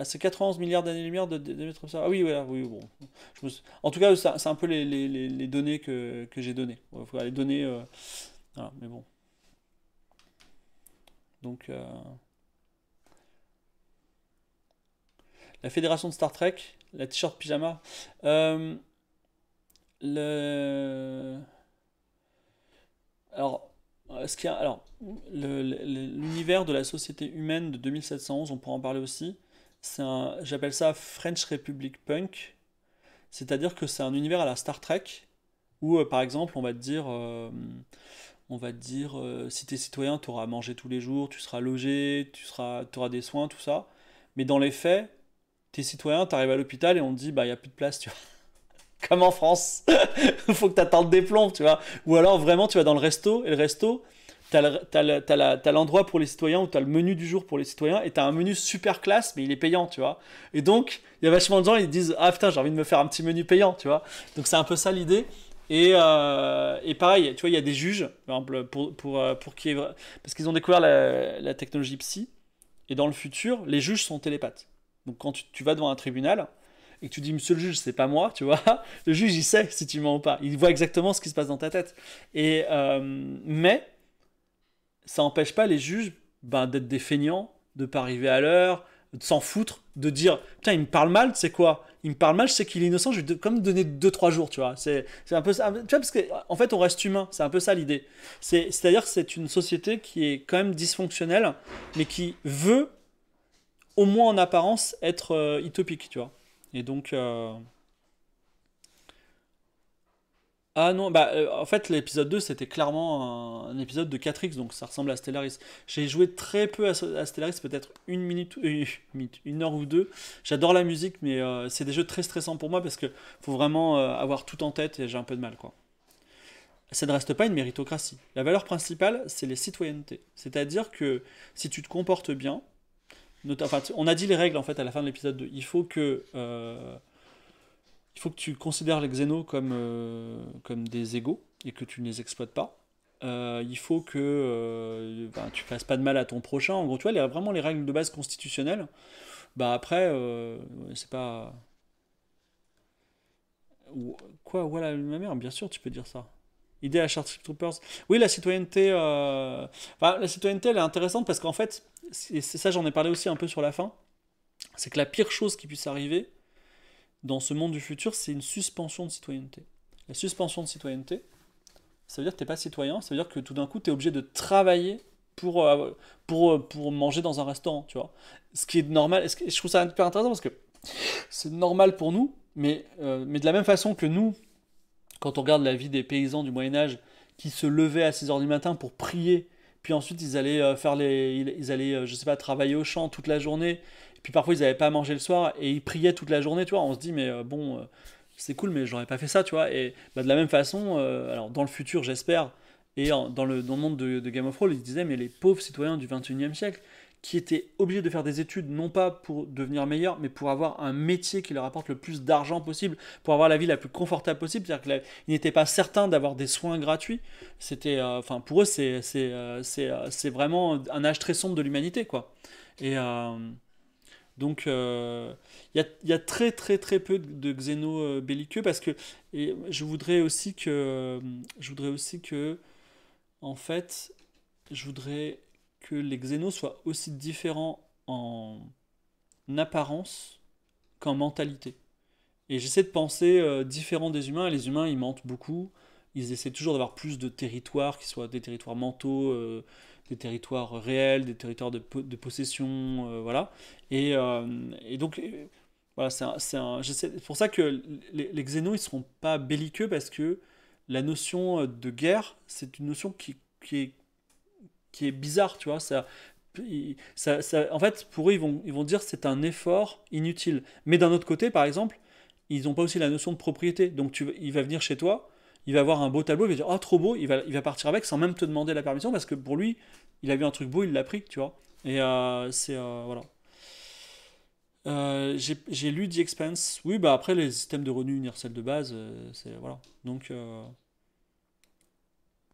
A: Ah, c'est 91 milliards d'années-lumière de, de, ça. Ah oui, voilà, oui, bon. En tout cas, c'est un peu les, données que, j'ai données. Il faut les donner. Euh, voilà, mais bon. Donc. Euh, la fédération de Star Trek, la t-shirt pyjama. Euh, le. Alors, ce qu'il alors l'univers de la société humaine de 2711, on pourra en parler aussi. J'appelle ça French Republic Punk. C'est-à-dire que c'est un univers à la Star Trek où, euh, par exemple, on va te dire, euh, on va te dire, euh, si tu es citoyen, tu auras à manger tous les jours, tu seras logé, tu seras, auras des soins, tout ça. Mais dans les faits, tu es citoyen, tu arrives à l'hôpital et on te dit, bah, il n'y a plus de place, tu vois comme en France. Faut que tu attendes des plombs, tu vois. Ou alors vraiment, tu vas dans le resto, et le resto, tu as l'endroit pour les citoyens où tu as le menu du jour pour les citoyens, et tu as un menu super classe, mais il est payant, tu vois. Et donc, il y a vachement de gens, ils disent Ah putain, j'ai envie de me faire un petit menu payant, tu vois. Donc c'est un peu ça l'idée. Et, euh, et, pareil, tu vois, il y a des juges, par exemple, pour, pour, euh, pour qui parce qu'ils ont découvert la, technologie psy, et dans le futur, les juges sont télépathes. Donc quand tu, tu vas devant un tribunal, et que tu dis monsieur le juge c'est pas moi tu vois le juge il sait si tu mens ou pas il voit exactement ce qui se passe dans ta tête et euh, mais ça n'empêche pas les juges ben, d'être des feignants de pas arriver à l'heure de s'en foutre de dire putain il me parle mal c'est quoi? Il me parle mal je sais qu'il est innocent je vais comme donner 2-3 jours tu vois. C'est un peu ça tu vois parce qu'en en fait on reste humain c'est un peu ça l'idée. C'est à dire que c'est une société qui est quand même dysfonctionnelle mais qui veut au moins en apparence être euh, utopique tu vois. Et donc. Euh, ah non, bah euh, en fait l'épisode 2 c'était clairement un, épisode de 4X donc ça ressemble à Stellaris. J'ai joué très peu à, Stellaris, peut-être une minute, euh, une heure ou deux. J'adore la musique mais c'est des jeux très stressants pour moi parce que faut vraiment avoir tout en tête et j'ai un peu de mal quoi. Ça ne reste pas une méritocratie. La valeur principale c'est les citoyennetés. C'est-à-dire que si tu te comportes bien, on a dit les règles en fait à la fin de l'épisode 2. Il faut que euh, il faut que tu considères les xénos comme, euh, comme des égaux et que tu ne les exploites pas. Euh, il faut que ben, tu fasses pas de mal à ton prochain. En gros, tu vois, les, vraiment les règles de base constitutionnelles. Bah après, c'est pas. Quoi, voilà ma mère, bien sûr, tu peux dire ça. Idée à Troopers. Oui, la citoyenneté. la citoyenneté, elle est intéressante parce qu'en fait, c'est ça, j'en ai parlé aussi un peu sur la fin, c'est que la pire chose qui puisse arriver dans ce monde du futur, c'est une suspension de citoyenneté. La suspension de citoyenneté, ça veut dire que tu n'es pas citoyen, ça veut dire que tout d'un coup, tu es obligé de travailler pour, euh, pour, euh, pour manger dans un restaurant, tu vois. Ce qui est normal, je trouve ça hyper intéressant parce que c'est normal pour nous, mais, euh, mais de la même façon que nous, quand on regarde la vie des paysans du Moyen Âge qui se levaient à 6 heures du matin pour prier, puis ensuite ils allaient faire les, ils, allaient, je sais pas, travailler au champ toute la journée, puis parfois ils n'avaient pas à manger le soir et ils priaient toute la journée, tu vois. On se dit mais bon, c'est cool, mais j'aurais pas fait ça, tu vois. Et bah, de la même façon, alors dans le futur, j'espère, et dans, le, dans le monde de, Game of Thrones, ils disaient mais les pauvres citoyens du 21e siècle qui étaient obligés de faire des études, non pas pour devenir meilleurs, mais pour avoir un métier qui leur apporte le plus d'argent possible, pour avoir la vie la plus confortable possible. C'est-à-dire qu'ils n'étaient pas certains d'avoir des soins gratuits. C'était, euh, enfin, pour eux, euh, euh, c'est, vraiment un âge très sombre de l'humanité, quoi. Et donc, il y, a, très, très, très peu de xéno belliqueux parce que je voudrais aussi que, je voudrais aussi que, en fait, je voudrais que les xénos soient aussi différents en apparence qu'en mentalité. Et j'essaie de penser euh, différent des humains, les humains ils mentent beaucoup, ils essaient toujours d'avoir plus de territoires, qui soient des territoires mentaux, euh, des territoires réels, des territoires de, possession, euh, voilà. Et, donc, voilà, c'est pour ça que les, les xénos ils seront pas belliqueux, parce que la notion de guerre, c'est une notion qui, qui est qui est bizarre, tu vois. Ça, ça, ça, en fait, pour eux, ils vont, ils vont dire c'est un effort inutile. Mais d'un autre côté, par exemple, ils n'ont pas aussi la notion de propriété. Donc, tu, il va venir chez toi, il va voir un beau tableau, il va dire oh trop beau, il va, il va partir avec sans même te demander la permission parce que pour lui, il a vu un truc beau, il l'a pris, tu vois. Et euh, c'est euh, voilà. Euh, j'ai lu The Expense. Oui, bah après les systèmes de revenus universels de base, c'est voilà. Donc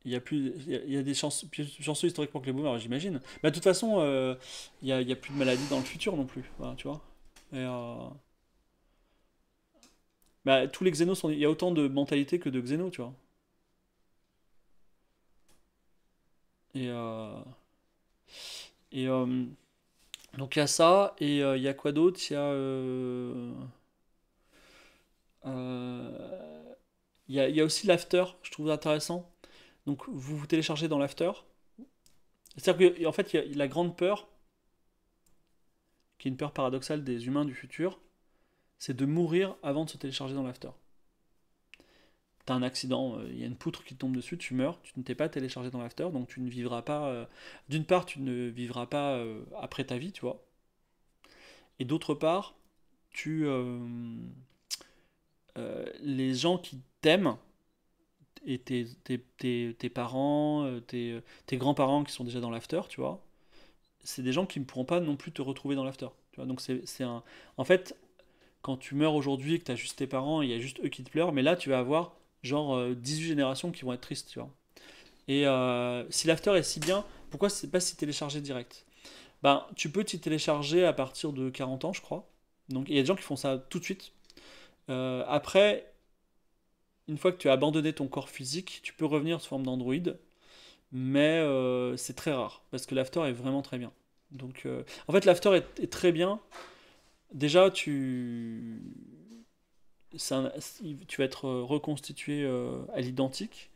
A: il y a y a des chances plus chanceux historiquement que les boomers j'imagine mais de toute façon il, y a, a plus de maladies dans le futur non plus tu vois et, bah, tous les xénos sont il y a autant de mentalité que de xénos tu vois. Et euh, et donc il y a ça et il y a quoi d'autre? Il y a il y, a, il y a aussi l'after je trouve intéressant. Donc vous vous téléchargez dans l'after. C'est-à-dire qu'en fait, il y a la grande peur, qui est une peur paradoxale des humains du futur, c'est de mourir avant de se télécharger dans l'after. T'as un accident, euh, il y a une poutre qui tombe dessus, tu meurs, tu ne t'es pas téléchargé dans l'after, donc tu ne vivras pas. Euh, d'une part, tu ne vivras pas euh, après ta vie, tu vois. Et d'autre part, tu. les gens qui t'aiment et tes, tes, tes, parents, euh, tes, tes grands-parents qui sont déjà dans l'after, tu vois, c'est des gens qui ne pourront pas non plus te retrouver dans l'after. Donc c'est un... En fait, quand tu meurs aujourd'hui que tu as juste tes parents, il y a juste eux qui te pleurent, mais là tu vas avoir genre 18 euh, générations qui vont être tristes, tu vois. Et euh, si l'after est si bien, pourquoi c'est pas si téléchargé direct? Ben, tu peux t'y télécharger à partir de 40 ans, je crois. Donc il y a des gens qui font ça tout de suite. après, une fois que tu as abandonné ton corps physique, tu peux revenir sous forme d'Android, mais euh, c'est très rare, parce que l'after est vraiment très bien. Donc, euh, en fait, l'after est, très bien. Déjà, tu, tu vas être reconstitué euh, à l'identique,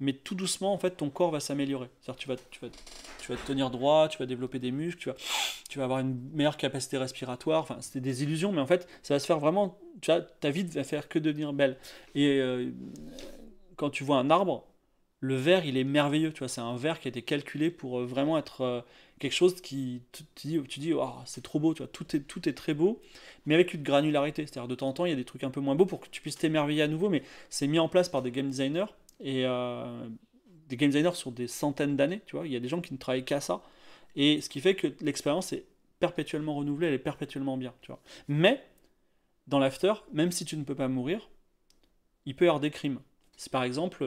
A: mais tout doucement, en fait, ton corps va s'améliorer. tu vas, te tenir droit, tu vas développer des muscles, tu vas, tu vas avoir une meilleure capacité respiratoire. Enfin, c'était des illusions, mais en fait, ça va se faire vraiment. Tu vois, ta vie va faire que devenir belle. Et euh, quand tu vois un arbre, le verre, il est merveilleux. Tu vois, c'est un verre qui a été calculé pour euh, vraiment être euh, quelque chose qui tu dis, tu dis oh, c'est trop beau. Tu tout est, tout est très beau, mais avec une granularité. C'est-à-dire de temps en temps, il y a des trucs un peu moins beaux pour que tu puisses t'émerveiller à nouveau, mais c'est mis en place par des game designers et euh, des game designers sur des centaines d'années, tu vois, il y a des gens qui ne travaillent qu'à ça, et ce qui fait que l'expérience est perpétuellement renouvelée, elle est perpétuellement bien, tu vois. Mais, dans l'after, même si tu ne peux pas mourir, il peut y avoir des crimes. C'est par exemple,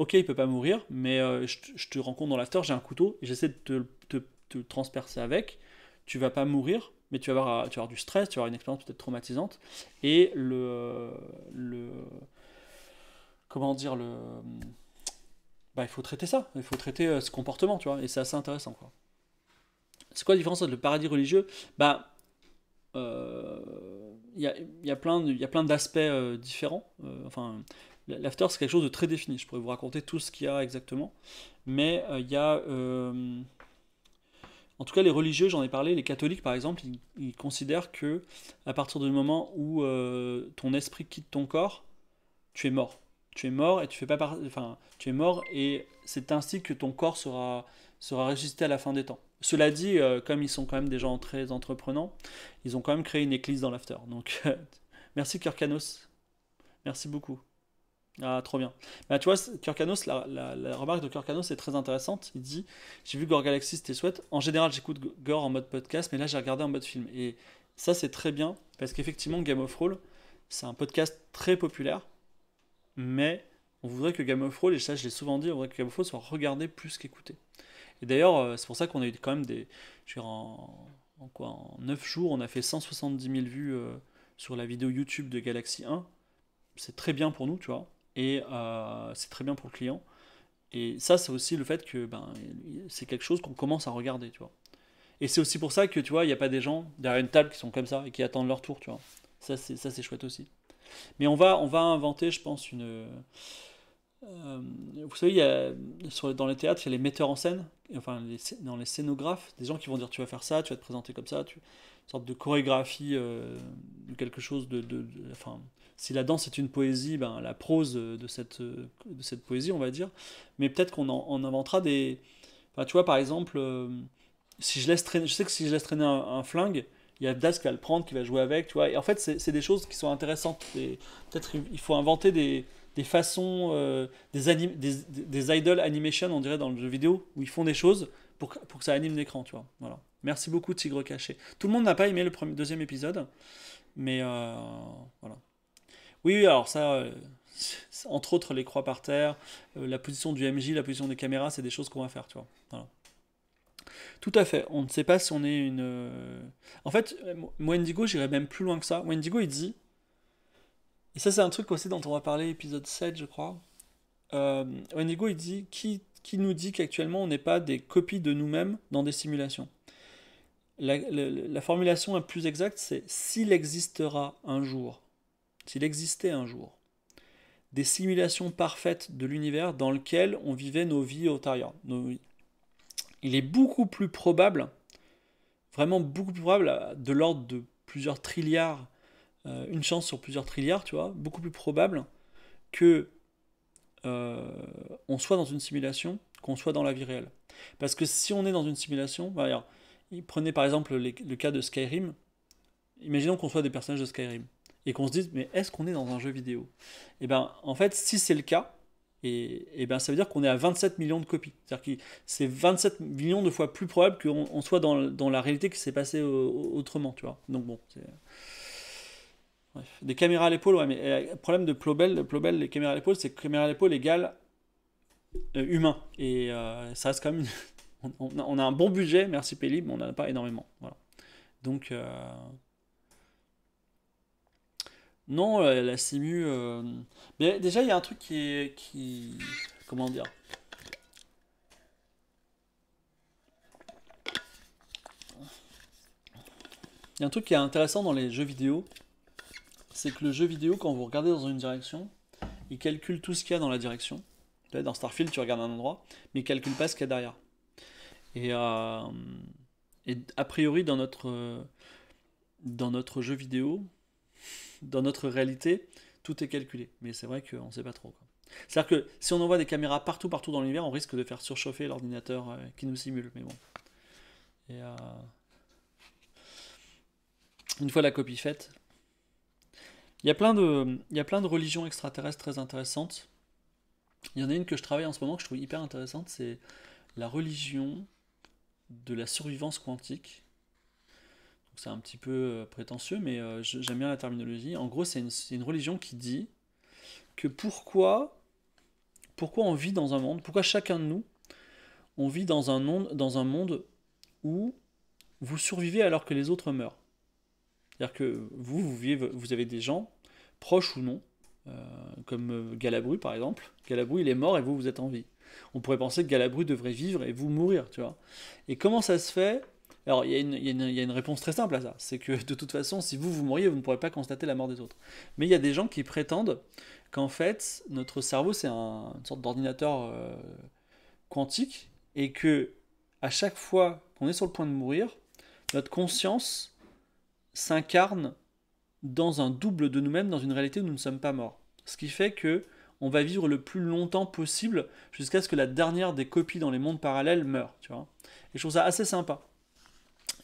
A: ok, il peut pas mourir, mais euh, je, te rencontre dans l'after, j'ai un couteau, j'essaie de te, transpercer avec, tu vas pas mourir, mais tu vas avoir, du stress, tu vas avoir une expérience peut-être traumatisante, et le, le comment dire, le. Bah, il faut traiter ça, il faut traiter euh, ce comportement, tu vois, et c'est assez intéressant, quoi. C'est quoi la différence entre le paradis religieux? Bah, euh, il y, a, y, a, plein d'aspects différents. enfin, l'after, c'est quelque chose de très défini. Je pourrais vous raconter tout ce qu'il y a exactement. Mais il y a. en tout cas, les religieux, j'en ai parlé, les catholiques par exemple, ils, considèrent que à partir du moment où euh, ton esprit quitte ton corps, tu es mort. Tu es mort et tu fais pas enfin, tu es mort et c'est ainsi que ton corps sera sera à la fin des temps. Cela dit, euh, comme ils sont quand même des gens très entreprenants, ils ont quand même créé une église dans l'after. Donc, merci Kirkanos. Merci beaucoup. Ah, trop bien. Bah, tu vois, la, remarque de Kirkanos est très intéressante. Il dit J'ai vu Gore Galaxy, c'était chouette. En général, j'écoute Gore en mode podcast, mais là, j'ai regardé en mode film. Et ça, c'est très bien, parce qu'effectivement, Game of Thrones, c'est un podcast très populaire, mais on voudrait que Game of Thrones, et ça, je l'ai souvent dit, on voudrait que Game of Thrones soit regardé plus qu'écouté. Et d'ailleurs, euh, c'est pour ça qu'on a eu quand même des. Je en, quoi En 9 jours, on a fait 170 000 vues euh, sur la vidéo YouTube de Galaxy 1. C'est très bien pour nous, tu vois. Et euh, c'est très bien pour le client. Et ça, c'est aussi le fait que ben, c'est quelque chose qu'on commence à regarder, tu vois. Et c'est aussi pour ça que, tu vois, il n'y a pas des gens derrière une table qui sont comme ça et qui attendent leur tour, tu vois. Ça, c'est chouette aussi. Mais on va, on va inventer, je pense, une euh, vous savez, dans les théâtres, il y a les metteurs en scène, enfin dans les scénographes, des gens qui vont dire tu vas faire ça, tu vas te présenter comme ça, une sorte de chorégraphie euh, de quelque chose de, de, Enfin, si la danse est une poésie, ben, la prose de cette, de cette poésie, on va dire. Mais peut-être qu'on en, inventera des. Tu vois, par exemple, euh, si je laisse je sais que si je laisse traîner un, flingue, il y a Das qui va le prendre, qui va jouer avec, tu vois. Et en fait, c'est des choses qui sont intéressantes. Peut-être il faut inventer des des façons, euh, des, des, des, idle animation, on dirait, dans le jeu vidéo, où ils font des choses pour, pour que ça anime l'écran. Voilà. Merci beaucoup, Tigre Caché. Tout le monde n'a pas aimé le deuxième épisode, mais euh, voilà. Oui, alors ça, euh, entre autres, les croix par terre, la position du MJ, la position des caméras, c'est des choses qu'on va faire, tu vois. Tout à fait. On ne sait pas si on est une. En fait, moi, Indigo, j'irais même plus loin que ça. Moi, Indigo, il dit et ça, c'est un truc aussi dont on va parler épisode 7, je crois. Euh, Onigo, il dit qui, qui nous dit qu'actuellement on n'est pas des copies de nous-mêmes dans des simulations? La, la, formulation la plus exacte, c'est s'il existera un jour, s'il existait un jour, des simulations parfaites de l'univers dans lequel on vivait nos vies ultérieures. Il est beaucoup plus probable, vraiment beaucoup plus probable, de l'ordre de plusieurs trilliards euh, une chance sur plusieurs trilliards, tu vois, beaucoup plus probable que euh, on soit dans une simulation qu'on soit dans la vie réelle. Parce que si on est dans une simulation, bah, prenez par exemple le cas de Skyrim, imaginons qu'on soit des personnages de Skyrim, et qu'on se dise, mais est-ce qu'on est dans un jeu vidéo? Et eh bien, en fait, si c'est le cas, et, et ben, ça veut dire qu'on est à 27 millions de copies. C'est-à-dire que c'est 27 millions de fois plus probable qu'on soit dans, dans, la réalité qui s'est passée autrement, tu vois. Donc bon, c'est... Des caméras à l'épaule, ouais, mais euh, le problème de Plobel, Plobel, les caméras à l'épaule, c'est que caméra à l'épaule égale euh, humain. Et euh, ça reste quand même. on, a, un bon budget, merci Pélib, mais on n'en a pas énormément. Voilà. Donc. Non, la simu. Mais déjà, il y a un truc qui. Comment dire? Il y a un truc qui est intéressant dans les jeux vidéo, c'est que le jeu vidéo, quand vous regardez dans une direction, il calcule tout ce qu'il y a dans la direction. Dans Starfield, tu regardes un endroit, mais il calcule pas ce qu'il y a derrière. Et, euh, et, a priori, dans notre, dans notre jeu vidéo, dans notre réalité, tout est calculé. Mais c'est vrai qu'on ne sait pas trop. C'est-à-dire que si on envoie des caméras partout, partout dans l'univers, on risque de faire surchauffer l'ordinateur euh, qui nous simule. Mais bon. Euh, une fois la copie faite, il y, a plein de, il y a plein de religions extraterrestres très intéressantes. Il y en a une que je travaille en ce moment que je trouve hyper intéressante, c'est la religion de la survivance quantique. C'est un petit peu euh, prétentieux, mais euh, j'aime bien la terminologie. En gros, c'est une, religion qui dit que pourquoi, pourquoi on vit dans un monde, pourquoi chacun de nous, on vit dans un monde, dans un monde où vous survivez alors que les autres meurent. C'est-à-dire que vous, vous, vivez, vous avez des gens, proches ou non, euh, comme Galabru par exemple. Galabru, il est mort et vous, vous êtes en vie. On pourrait penser que Galabru devrait vivre et vous mourir, tu vois. Et comment ça se fait alors, il y, a une, réponse très simple à ça. C'est que de toute façon, si vous vous mouriez, vous ne pourrez pas constater la mort des autres. Mais il y a des gens qui prétendent qu'en fait, notre cerveau, c'est un, une sorte d'ordinateur euh, quantique et que à chaque fois qu'on est sur le point de mourir, notre conscience s'incarne dans un double de nous-mêmes, dans une réalité où nous ne sommes pas morts. Ce qui fait que on va vivre le plus longtemps possible jusqu'à ce que la dernière des copies dans les mondes parallèles meure, tu vois. Et je trouve ça assez sympa.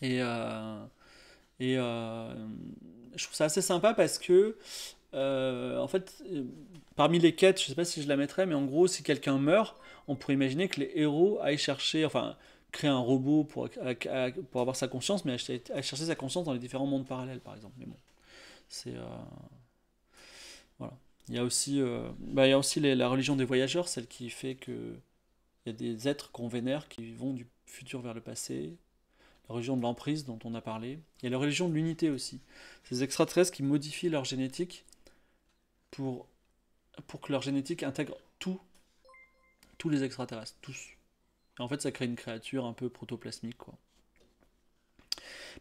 A: Et, euh, et euh, je trouve ça assez sympa parce que, euh, en fait, parmi les quêtes, je sais pas si je la mettrais, mais en gros, si quelqu'un meurt, on pourrait imaginer que les héros aillent chercher, enfin, créer un robot pour, pour avoir sa conscience, mais aillent chercher sa conscience dans les différents mondes parallèles, par exemple. Mais bon, c'est. voilà. Il y a aussi, bah, il y a aussi la religion des voyageurs, celle qui fait que il y a des êtres qu'on vénère qui vont du futur vers le passé. La religion de l'emprise dont on a parlé. Il y a la religion de l'unité aussi. Ces extraterrestres qui modifient leur génétique pour, pour que leur génétique intègre tout, tous les extraterrestres, tous. Et en fait, ça crée une créature un peu protoplasmique, quoi.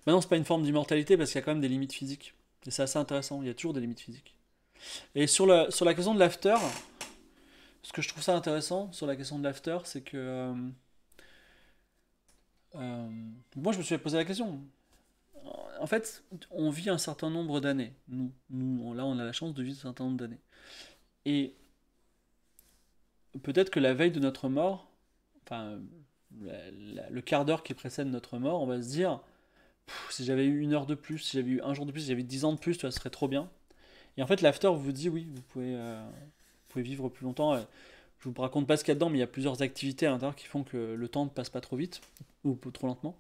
A: Maintenant, c'est pas une forme d'immortalité parce qu'il y a quand même des limites physiques. Et c'est assez intéressant, il y a toujours des limites physiques. Et sur la, sur la question de l'after, ce que je trouve ça intéressant sur la question de l'after, c'est que. Euh, euh, moi, je me suis posé la question. En fait, on vit un certain nombre d'années. Nous, là, on a la chance de vivre un certain nombre d'années. Et peut-être que la veille de notre mort, enfin, le quart d'heure qui précède notre mort, on va se dire si j'avais eu une heure de plus, si j'avais eu un jour de plus, si j'avais dix ans de plus, ça serait trop bien. Et en fait, l'after vous dit oui, vous pouvez, euh, vous pouvez vivre plus longtemps. Je vous raconte pas ce qu'il y a dedans, mais il y a plusieurs activités à l'intérieur qui font que le temps ne passe pas trop vite ou trop lentement.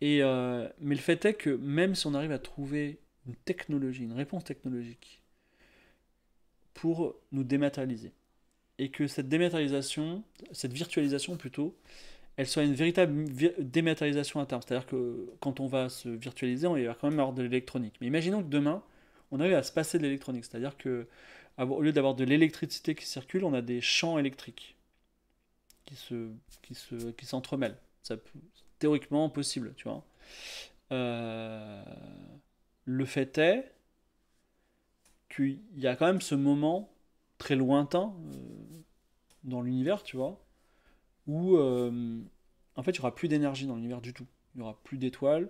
A: Et, euh, mais le fait est que même si on arrive à trouver une technologie, une réponse technologique pour nous dématérialiser, et que cette dématérialisation, cette virtualisation plutôt, elle soit une véritable dématérialisation à terme. C'est-à-dire que quand on va se virtualiser, on va quand même avoir de l'électronique. Mais imaginons que demain, on arrive à se passer de l'électronique. C'est-à-dire que au lieu d'avoir de l'électricité qui circule, on a des champs électriques qui se qui se qui s'entremêlent. C'est théoriquement possible, tu vois. Euh, le fait est qu'il y a quand même ce moment très lointain euh, dans l'univers, tu vois, où euh, en fait il n'y aura plus d'énergie dans l'univers du tout. Il n'y aura plus d'étoiles,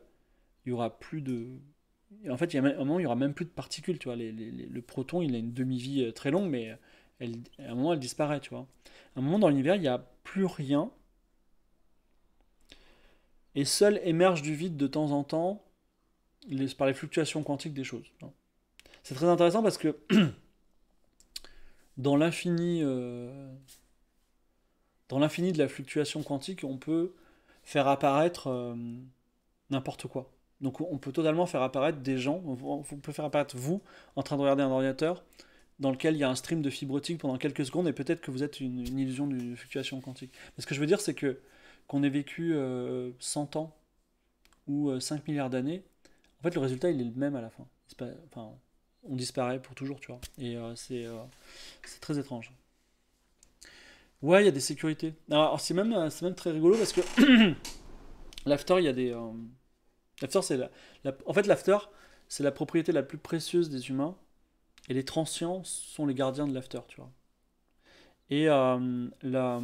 A: il n'y aura plus de, en fait, il y a un moment, il y aura même plus de particules, tu vois. le proton, il a une demi-vie euh, très longue, mais à un moment, elle disparaît, tu vois. À un moment, dans l'univers, il n'y a plus rien. Et seul émerge du vide de temps en temps par les fluctuations quantiques des choses. C'est très intéressant parce que dans l'infini, euh, dans l'infini de la fluctuation quantique, on peut faire apparaître euh, n'importe quoi. Donc on peut totalement faire apparaître des gens, on peut faire apparaître vous en train de regarder un ordinateur dans lequel il y a un stream de fibre optique pendant quelques secondes et peut-être que vous êtes une, illusion d'une fluctuation quantique. Mais ce que je veux dire, c'est que qu'on ait vécu 100 euh, ans ou 5 euh, milliards d'années, en fait le résultat il est le même à la fin. Enfin, on disparaît pour toujours, tu vois. Et euh, c'est très étrange. Ouais, il y a des sécurités. Alors, c'est même, même très rigolo parce que l'after, il y a des L'after, c'est la, en fait, l'after, c'est la propriété la plus précieuse des humains. Et les transients sont les gardiens de l'after, tu vois. Et euh, la,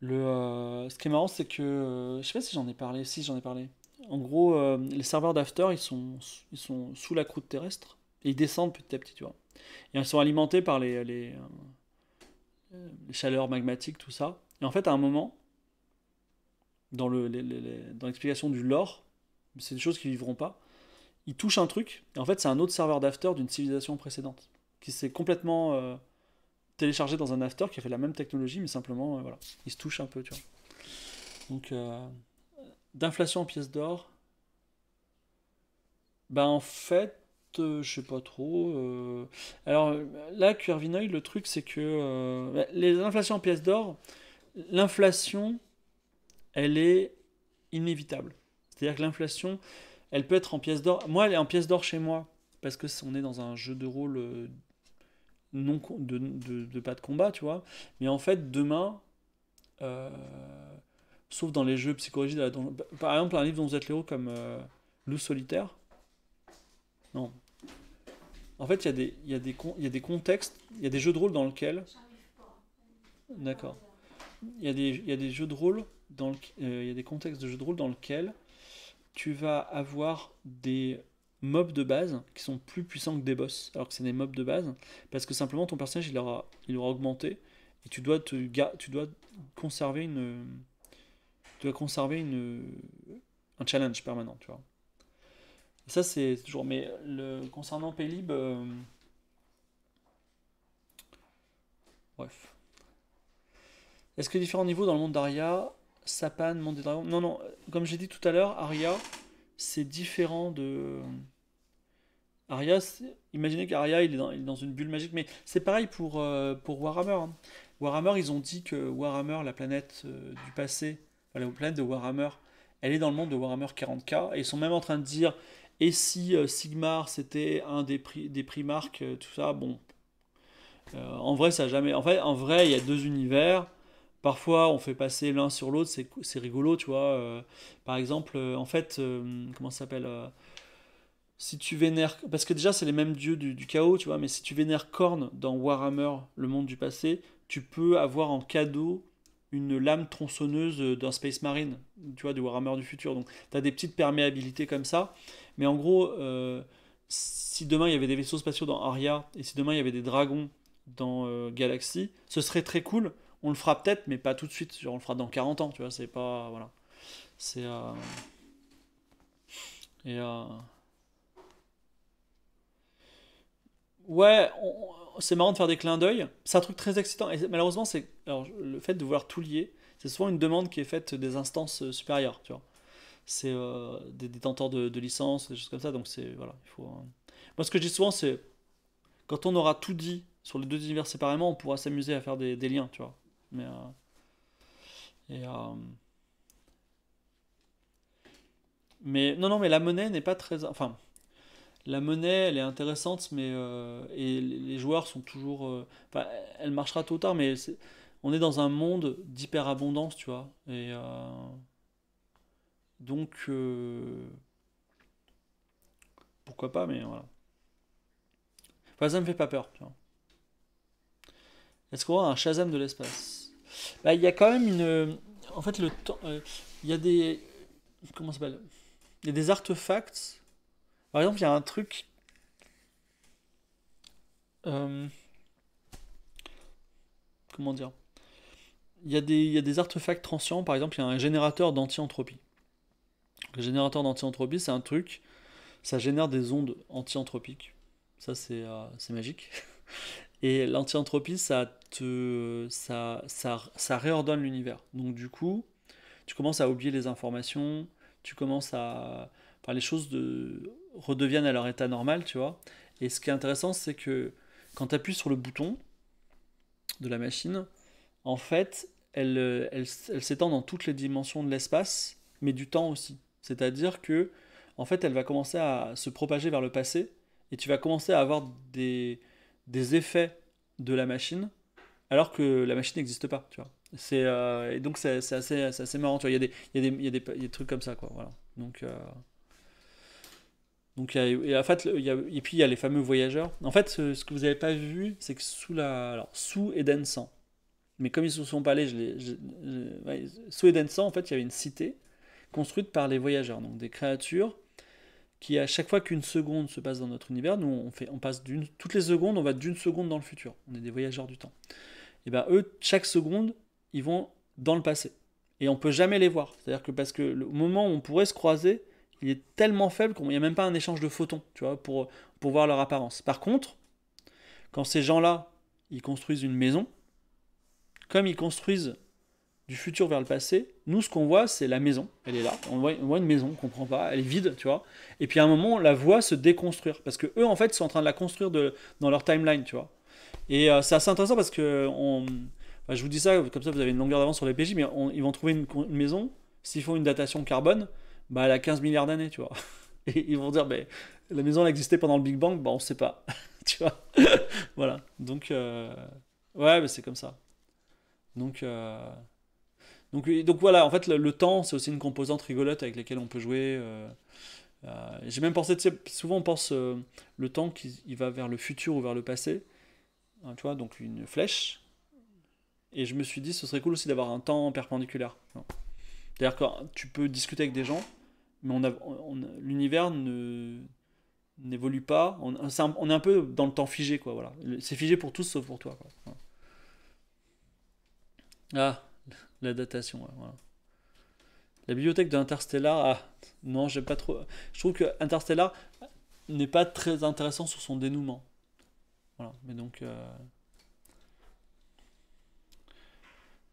A: le, euh, ce qui est marrant, c'est que. je sais pas si j'en ai parlé. Si, j'en ai parlé. En gros, euh, les serveurs d'after, ils sont, ils sont sous la croûte terrestre. Et ils descendent petit à petit, tu vois. Et ils sont alimentés par les, les, les chaleurs magmatiques, tout ça. Et en fait, à un moment, dans l'explication du lore, c'est des choses qui vivront pas. Il touche un truc, et en fait c'est un autre serveur d'after d'une civilisation précédente, qui s'est complètement euh, téléchargé dans un after qui a fait la même technologie, mais simplement, euh, voilà, il se touche un peu, tu vois. Donc, euh, d'inflation en pièces d'or, ben en fait, je sais pas trop. Alors là, Curvinoy, le truc c'est que les inflations en pièces d'or, l'inflation elle est inévitable. C'est-à-dire que l'inflation, elle peut être en pièces d'or. Moi, elle est en pièces d'or chez moi, parce que on est dans un jeu de rôle euh, non de, de, pas de combat, tu vois. Mais en fait, demain, euh, sauf dans les jeux psychologiques, par exemple, un livre dont vous êtes l'héros comme euh, Loup solitaire. Non. En fait, il y, a des, y, a des, y a des contextes, il y a des jeux de rôle dans lesquels. D'accord. Il y, y a des jeux de rôle euh, il y a des contextes de jeux de rôle dans lesquels tu vas avoir des mobs de base qui sont plus puissants que des boss, alors que c'est des mobs de base, parce que simplement ton personnage il aura, il aura augmenté et tu dois te tu dois conserver une tu dois conserver une un challenge permanent, tu vois. Ça c'est toujours mais le concernant Paylib euh, bref. Est-ce que différents niveaux dans le monde d'Aria, Sapan, Monde des Dragons Non non, comme j'ai dit tout à l'heure, Aria c'est différent de Aria, imaginez qu'Aria il est, dans, une bulle magique, mais c'est pareil pour, euh, Warhammer. hein. Warhammer, ils ont dit que Warhammer, la planète euh, du passé, la planète de Warhammer, elle est dans le monde de Warhammer 40k, et ils sont même en train de dire, et si euh, Sigmar c'était un des, pri- des Primarques, tout ça, bon. En vrai, ça jamais. En vrai, il y a deux univers. Parfois, on fait passer l'un sur l'autre, c'est rigolo, tu vois. euh, par exemple, euh, en fait, euh, comment ça s'appelle si tu vénères, parce que déjà c'est les mêmes dieux du, du chaos, tu vois, mais si tu vénères Korn dans Warhammer, le monde du passé, tu peux avoir en cadeau une lame tronçonneuse d'un Space Marine, tu vois, du Warhammer du futur. Donc tu as des petites perméabilités comme ça, mais en gros, si demain il y avait des vaisseaux spatiaux dans Aria, et si demain il y avait des dragons dans Galaxy, ce serait très cool. On le fera peut-être, mais pas tout de suite. On le fera dans 40 ans, tu vois, c'est pas. Voilà. C'est. euh, Et. euh, Ouais, c'est marrant de faire des clins d'œil. C'est un truc très excitant. Et malheureusement, c'est alors le fait de vouloir tout lier, c'est souvent une demande qui est faite des instances euh, supérieures, tu vois. C'est euh, des détenteurs de, licences, des choses comme ça. Donc c'est voilà, il Moi, ce que je dis souvent, c'est quand on aura tout dit sur les deux univers séparément, on pourra s'amuser à faire des, des liens, tu vois. Mais euh, euh, mais non, non, mais la monnaie n'est pas très. Enfin. La monnaie, elle est intéressante, mais euh, et les joueurs sont toujours. euh, enfin, elle marchera tôt ou tard, mais on est dans un monde d'hyperabondance, tu vois. Et euh, donc, pourquoi pas, mais voilà. Enfin, ça me fait pas peur, tu vois. Est-ce qu'on aura un Shazam de l'espace? Bah, il y a quand même une. En fait, le temps. euh, Il y a des. Comment ça s'appelle? Il y a des artefacts. Par exemple, il y a un truc. euh, comment dire? Il y a des, il y a des artefacts transients. Par exemple, il y a un générateur d'anti-entropie. Le générateur d'anti-entropie, c'est un truc. Ça génère des ondes anti-entropiques. Ça, c'est euh, c'est magique. Et l'anti-entropie, ça te, ça, ça, ça réordonne l'univers. Donc, du coup, tu commences à oublier les informations. Tu commences à. Enfin, les choses de, redeviennent à leur état normal, tu vois. Et ce qui est intéressant, c'est que quand tu appuies sur le bouton de la machine, en fait, elle, elle, elle s'étend dans toutes les dimensions de l'espace, mais du temps aussi. C'est-à-dire que, en fait, elle va commencer à se propager vers le passé, et tu vas commencer à avoir des, des effets de la machine, alors que la machine n'existe pas, tu vois. C'est, euh, et donc, c'est c'est assez, c'est assez marrant, tu vois. Il y a des, il y a des, il y a des, il y a des trucs comme ça, quoi. Voilà. Donc, euh, donc, il y a, et en fait, il y a- et puis il y a les fameux voyageurs. En fait, ce, ce que vous n'avez pas vu, c'est que sous la, alors, sous Eden 100, mais comme ils se sont pas allés, je l'ai- je- je- ouais, sous Eden 100, en fait, il y avait une cité construite par les voyageurs, donc des créatures qui, à chaque fois qu'une seconde se passe dans notre univers, nous, on fait, on passe d'une, toutes les secondes, on va d'une seconde dans le futur. On est des voyageurs du temps. Et ben eux, chaque seconde, ils vont dans le passé. Et on peut jamais les voir. C'est-à-dire que parce que le moment où on pourrait se croiser, il est tellement faible qu'il n'y a même pas un échange de photons, tu vois, pour, pour voir leur apparence. Par contre, quand ces gens-là, ils construisent une maison, comme ils construisent du futur vers le passé, nous, ce qu'on voit, c'est la maison. Elle est là. On voit, une maison, on comprend pas, elle est vide, tu vois. Et puis à un moment, on la voit se déconstruire. Parce que eux, en fait, sont en train de la construire de, dans leur timeline, tu vois. Et euh, c'est assez intéressant parce que on, enfin, je vous dis ça, comme ça vous avez une longueur d'avance sur les PJ, mais ils vont trouver une, maison, s'ils font une datation carbone, bah, elle a 15 milliards d'années, tu vois. Et ils vont dire, bah, la maison elle existait pendant le Big Bang, bah on sait pas, tu vois. voilà, donc, euh, ouais, bah, c'est comme ça. Donc, euh, donc, voilà, en fait, le, temps, c'est aussi une composante rigolote avec laquelle on peut jouer. euh, euh, J'ai même pensé, souvent on pense euh, le temps qui il va vers le futur ou vers le passé, hein, tu vois, donc une flèche. Et je me suis dit, ce serait cool aussi d'avoir un temps perpendiculaire. C'est-à-dire que tu peux discuter avec des gens, mais l'univers n'évolue pas. On, est un peu dans le temps figé, quoi. Voilà. C'est figé pour tous sauf pour toi. quoi. Ah, la datation. ouais, voilà. La bibliothèque de Interstellar. Ah, non, j'aime pas trop. Je trouve que Interstellar n'est pas très intéressant sur son dénouement. Voilà. Mais donc. euh,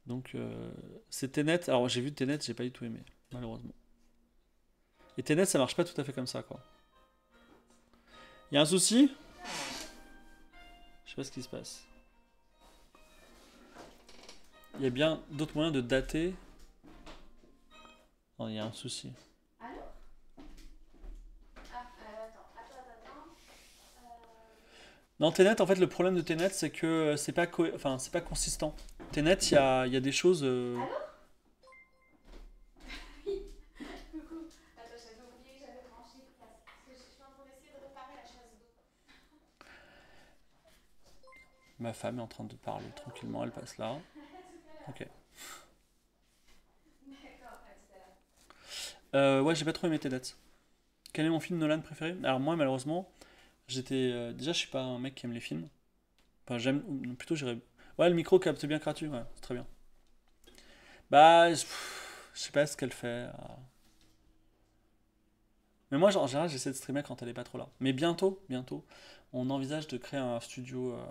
A: Donc, euh, c'est Tenet. Alors, j'ai vu Tenet, j'ai pas du tout aimé, malheureusement. Et Tenet, ça marche pas tout à fait comme ça, quoi. Il y a un souci? Je sais pas ce qui se passe. Il y a bien d'autres moyens de dater? Non, il y a un souci.
B: Allô? Ah, euh, attends, attends, attends. Euh...
A: Non, Tenet, en fait, le problème de Tenet, c'est que c'est pas, co- enfin, c'est pas consistant. Tenet, il y a, il y a des choses. euh. Ma femme est en train de parler tranquillement, elle passe là. Ok. Euh, ouais, j'ai pas trop aimé Tenet. Quel est mon film Nolan préféré? Alors moi, malheureusement, j'étais euh, déjà, je suis pas un mec qui aime les films. Enfin, j'aime plutôt j'irais. Ouais, le micro capte bien Kratu, ouais, c'est très bien. Bah, je sais pas ce qu'elle fait. euh. Mais moi, en général, j'essaie de streamer quand elle est pas trop là. Mais bientôt, bientôt, on envisage de créer un studio, euh,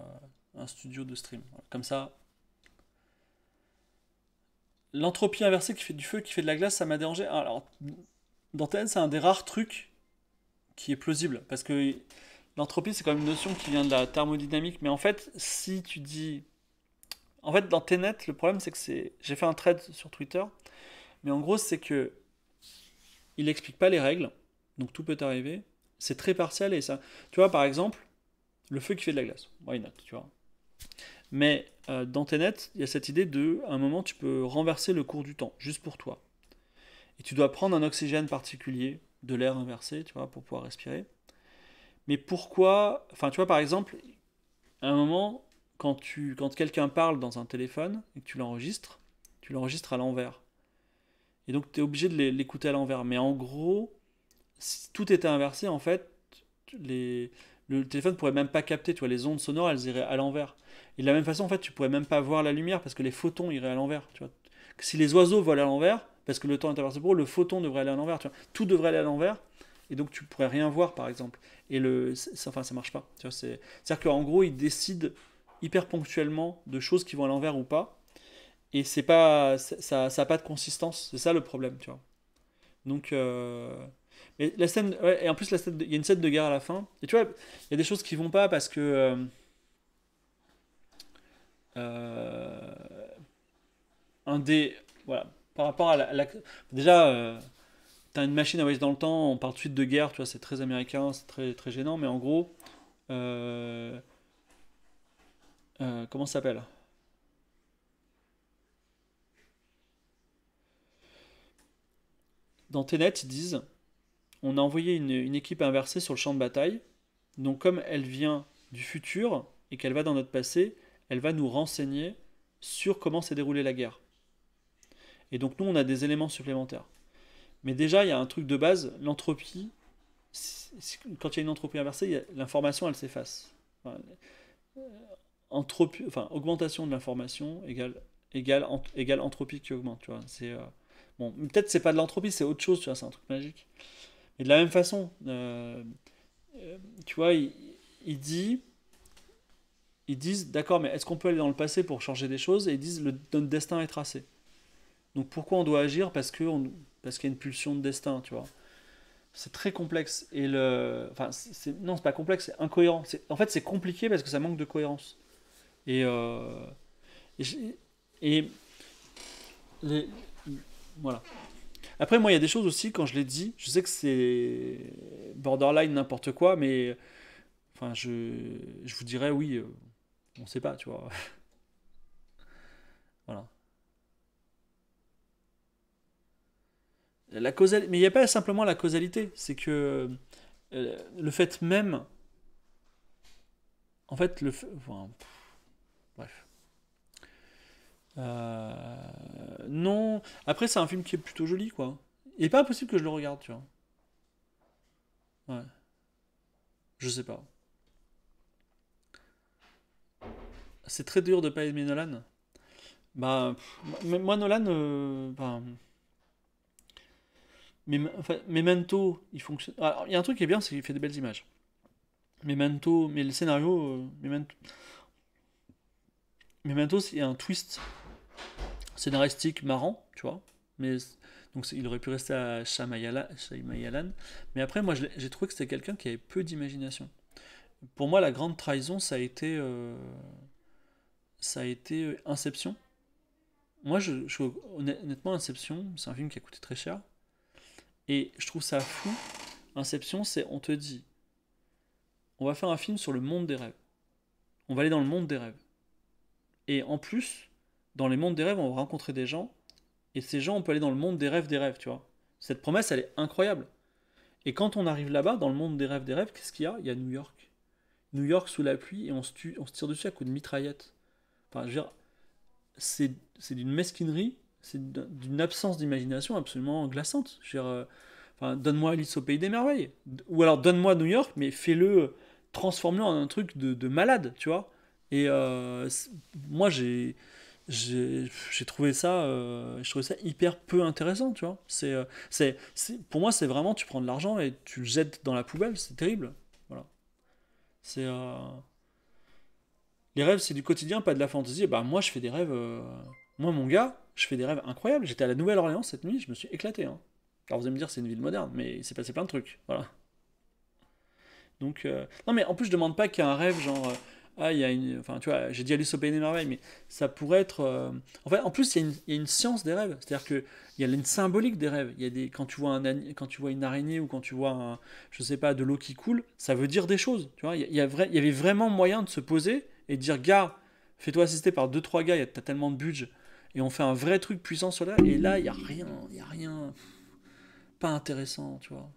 A: un studio de stream. Comme ça. L'entropie inversée qui fait du feu, qui fait de la glace, ça m'a dérangé. Alors, dans TN, c'est un des rares trucs qui est plausible. Parce que l'entropie, c'est quand même une notion qui vient de la thermodynamique. Mais en fait, si tu dis. En fait, dans Tenet, le problème, c'est que c'est. J'ai fait un thread sur Twitter. Mais en gros, c'est que. Il n'explique pas les règles. Donc tout peut arriver. C'est très partiel et ça. Tu vois, par exemple, le feu qui fait de la glace. Why not, tu vois. Mais euh, dans Tenet, il y a cette idée de. À un moment, tu peux renverser le cours du temps, juste pour toi. Et tu dois prendre un oxygène particulier, de l'air inversé, tu vois, pour pouvoir respirer. Mais pourquoi Enfin, tu vois, par exemple, à un moment, quand, quand quelqu'un parle dans un téléphone et que tu l'enregistres, tu l'enregistres à l'envers. Et donc, tu es obligé de l'é- l'écouter à l'envers. Mais en gros, si tout était inversé, en fait, les, le téléphone pourrait même pas capter, tu vois, les ondes sonores, elles iraient à l'envers. Et de la même façon, en fait, tu pourrais même pas voir la lumière parce que les photons iraient à l'envers, tu vois. Si les oiseaux volent à l'envers, parce que le temps est inversé pour le photon devrait aller à l'envers. Tout devrait aller à l'envers, et donc tu pourrais rien voir, par exemple. Et le, c'est- enfin, ça marche pas. C'est-à-dire qu'en gros, ils décident hyper ponctuellement de choses qui vont à l'envers ou pas, et c'est pas, ça, ça a pas de consistance. C'est ça le problème, tu vois. Donc, euh, la scène, ouais, et en plus il y a une scène de guerre à la fin. Et tu vois, il y a des choses qui vont pas parce que euh, euh, un des, voilà, par rapport à la, déjà, euh, t'as une machine à voyager dans le temps. On parle de suite de guerre, tu vois, c'est très américain, c'est très très gênant, mais en gros, comment ça s'appelle? Dans Tenet, ils disent, on a envoyé une, équipe inversée sur le champ de bataille. Donc comme elle vient du futur et qu'elle va dans notre passé, elle va nous renseigner sur comment s'est déroulée la guerre. Et donc nous, on a des éléments supplémentaires. Mais déjà, il y a un truc de base, l'entropie. Quand il y a une entropie inversée, l'information, elle s'efface. Euh, entropie, augmentation de l'information égale, égale entropie qui augmente. Tu vois, c'est euh, bon, peut-être c'est pas de l'entropie, c'est autre chose. Tu vois, c'est un truc magique. Et de la même façon, euh, euh, tu vois, ils disent, d'accord, mais est-ce qu'on peut aller dans le passé pour changer des choses? Et ils disent, le, notre destin est tracé. Donc pourquoi on doit agir? Parce que parce qu'il y a une pulsion de destin, tu vois. C'est très complexe. Et le, enfin, c'est, non, c'est pas complexe, c'est incohérent. En fait, c'est compliqué parce que ça manque de cohérence. Et, euh, et, voilà. Après, moi, il y a des choses aussi, quand je l'ai dit, je sais que c'est borderline n'importe quoi, mais enfin, je, vous dirais oui, euh, on sait pas, tu vois. Voilà. La causalité, mais il n'y a pas simplement la causalité, c'est que euh, le fait même, en fait, le, fait- non, Après, c'est un film qui est plutôt joli, quoi. Il est pas impossible que je le regarde, tu vois. Ouais. Je sais pas. C'est très dur de pas aimer Nolan. Bah, moi, Nolan, euh, bah, Mem- enfin, Memento, il fonctionne. Alors, il y a un truc qui est bien, c'est qu'il fait des belles images. Memento, mais le scénario, euh, Memento, Memento, c'est un twist scénaristique marrant, tu vois. Mais donc il aurait pu rester à Shyamalan. Mais après, moi, j'ai trouvé que c'était quelqu'un qui avait peu d'imagination. Pour moi, la grande trahison, ça a été, euh, ça a été euh, Inception. Moi, je, je- honn- honnêtement, Inception, c'est un film qui a coûté très cher. Et je trouve ça fou. Inception, c'est on te dit, on va faire un film sur le monde des rêves. On va aller dans le monde des rêves. Et en plus, dans les mondes des rêves, on va rencontrer des gens. Et ces gens, on peut aller dans le monde des rêves des rêves, tu vois. Cette promesse, elle est incroyable. Et quand on arrive là-bas, dans le monde des rêves des rêves, qu'est-ce qu'il y a? Il y a New York. New York sous la pluie et on se, tire dessus à coups de mitraillette. Enfin, je veux dire, c'est d'une mesquinerie, c'est d'un- d'une absence d'imagination absolument glaçante. Je veux dire, euh, donne-moi Alice au pays des merveilles. Ou alors donne-moi New York, mais fais-le, transforme-le en un truc de, de malade, tu vois. Et euh, moi, j'ai j'ai trouvé ça euh, ça hyper peu intéressant tu vois. Euh, c'est c'est- pour moi c'est vraiment tu prends de l'argent et tu le jettes dans la poubelle c'est terrible. Voilà. C'est euh, les rêves c'est du quotidien pas de la fantaisie. Bah moi je fais des rêves moi mon gars je fais des rêves incroyables. J'étais à la Nouvelle-Orléans cette nuit je me suis éclaté hein. alors vous allez me dire c'est une ville moderne mais il s'est passé plein de trucs. Voilà. Donc non mais en plus je demande pas qu'il y ait un rêve genre ah il y a une enfin tu vois j'ai dit Alice au pays des merveilles mais ça pourrait être euh, en fait en plus il y, a une, science des rêves. C'est-à-dire que il y a une symbolique des rêves. Il y a des quand tu vois un quand tu vois une araignée ou quand tu vois un, je sais pas de l'eau qui coule ça veut dire des choses tu vois. Il y, a- vrai, y avait vraiment moyen de se poser et de dire gars fais-toi assister par deux trois gars t'as tellement de budget et on fait un vrai truc puissant sur là et là il y a rien il y a rien pas intéressant tu vois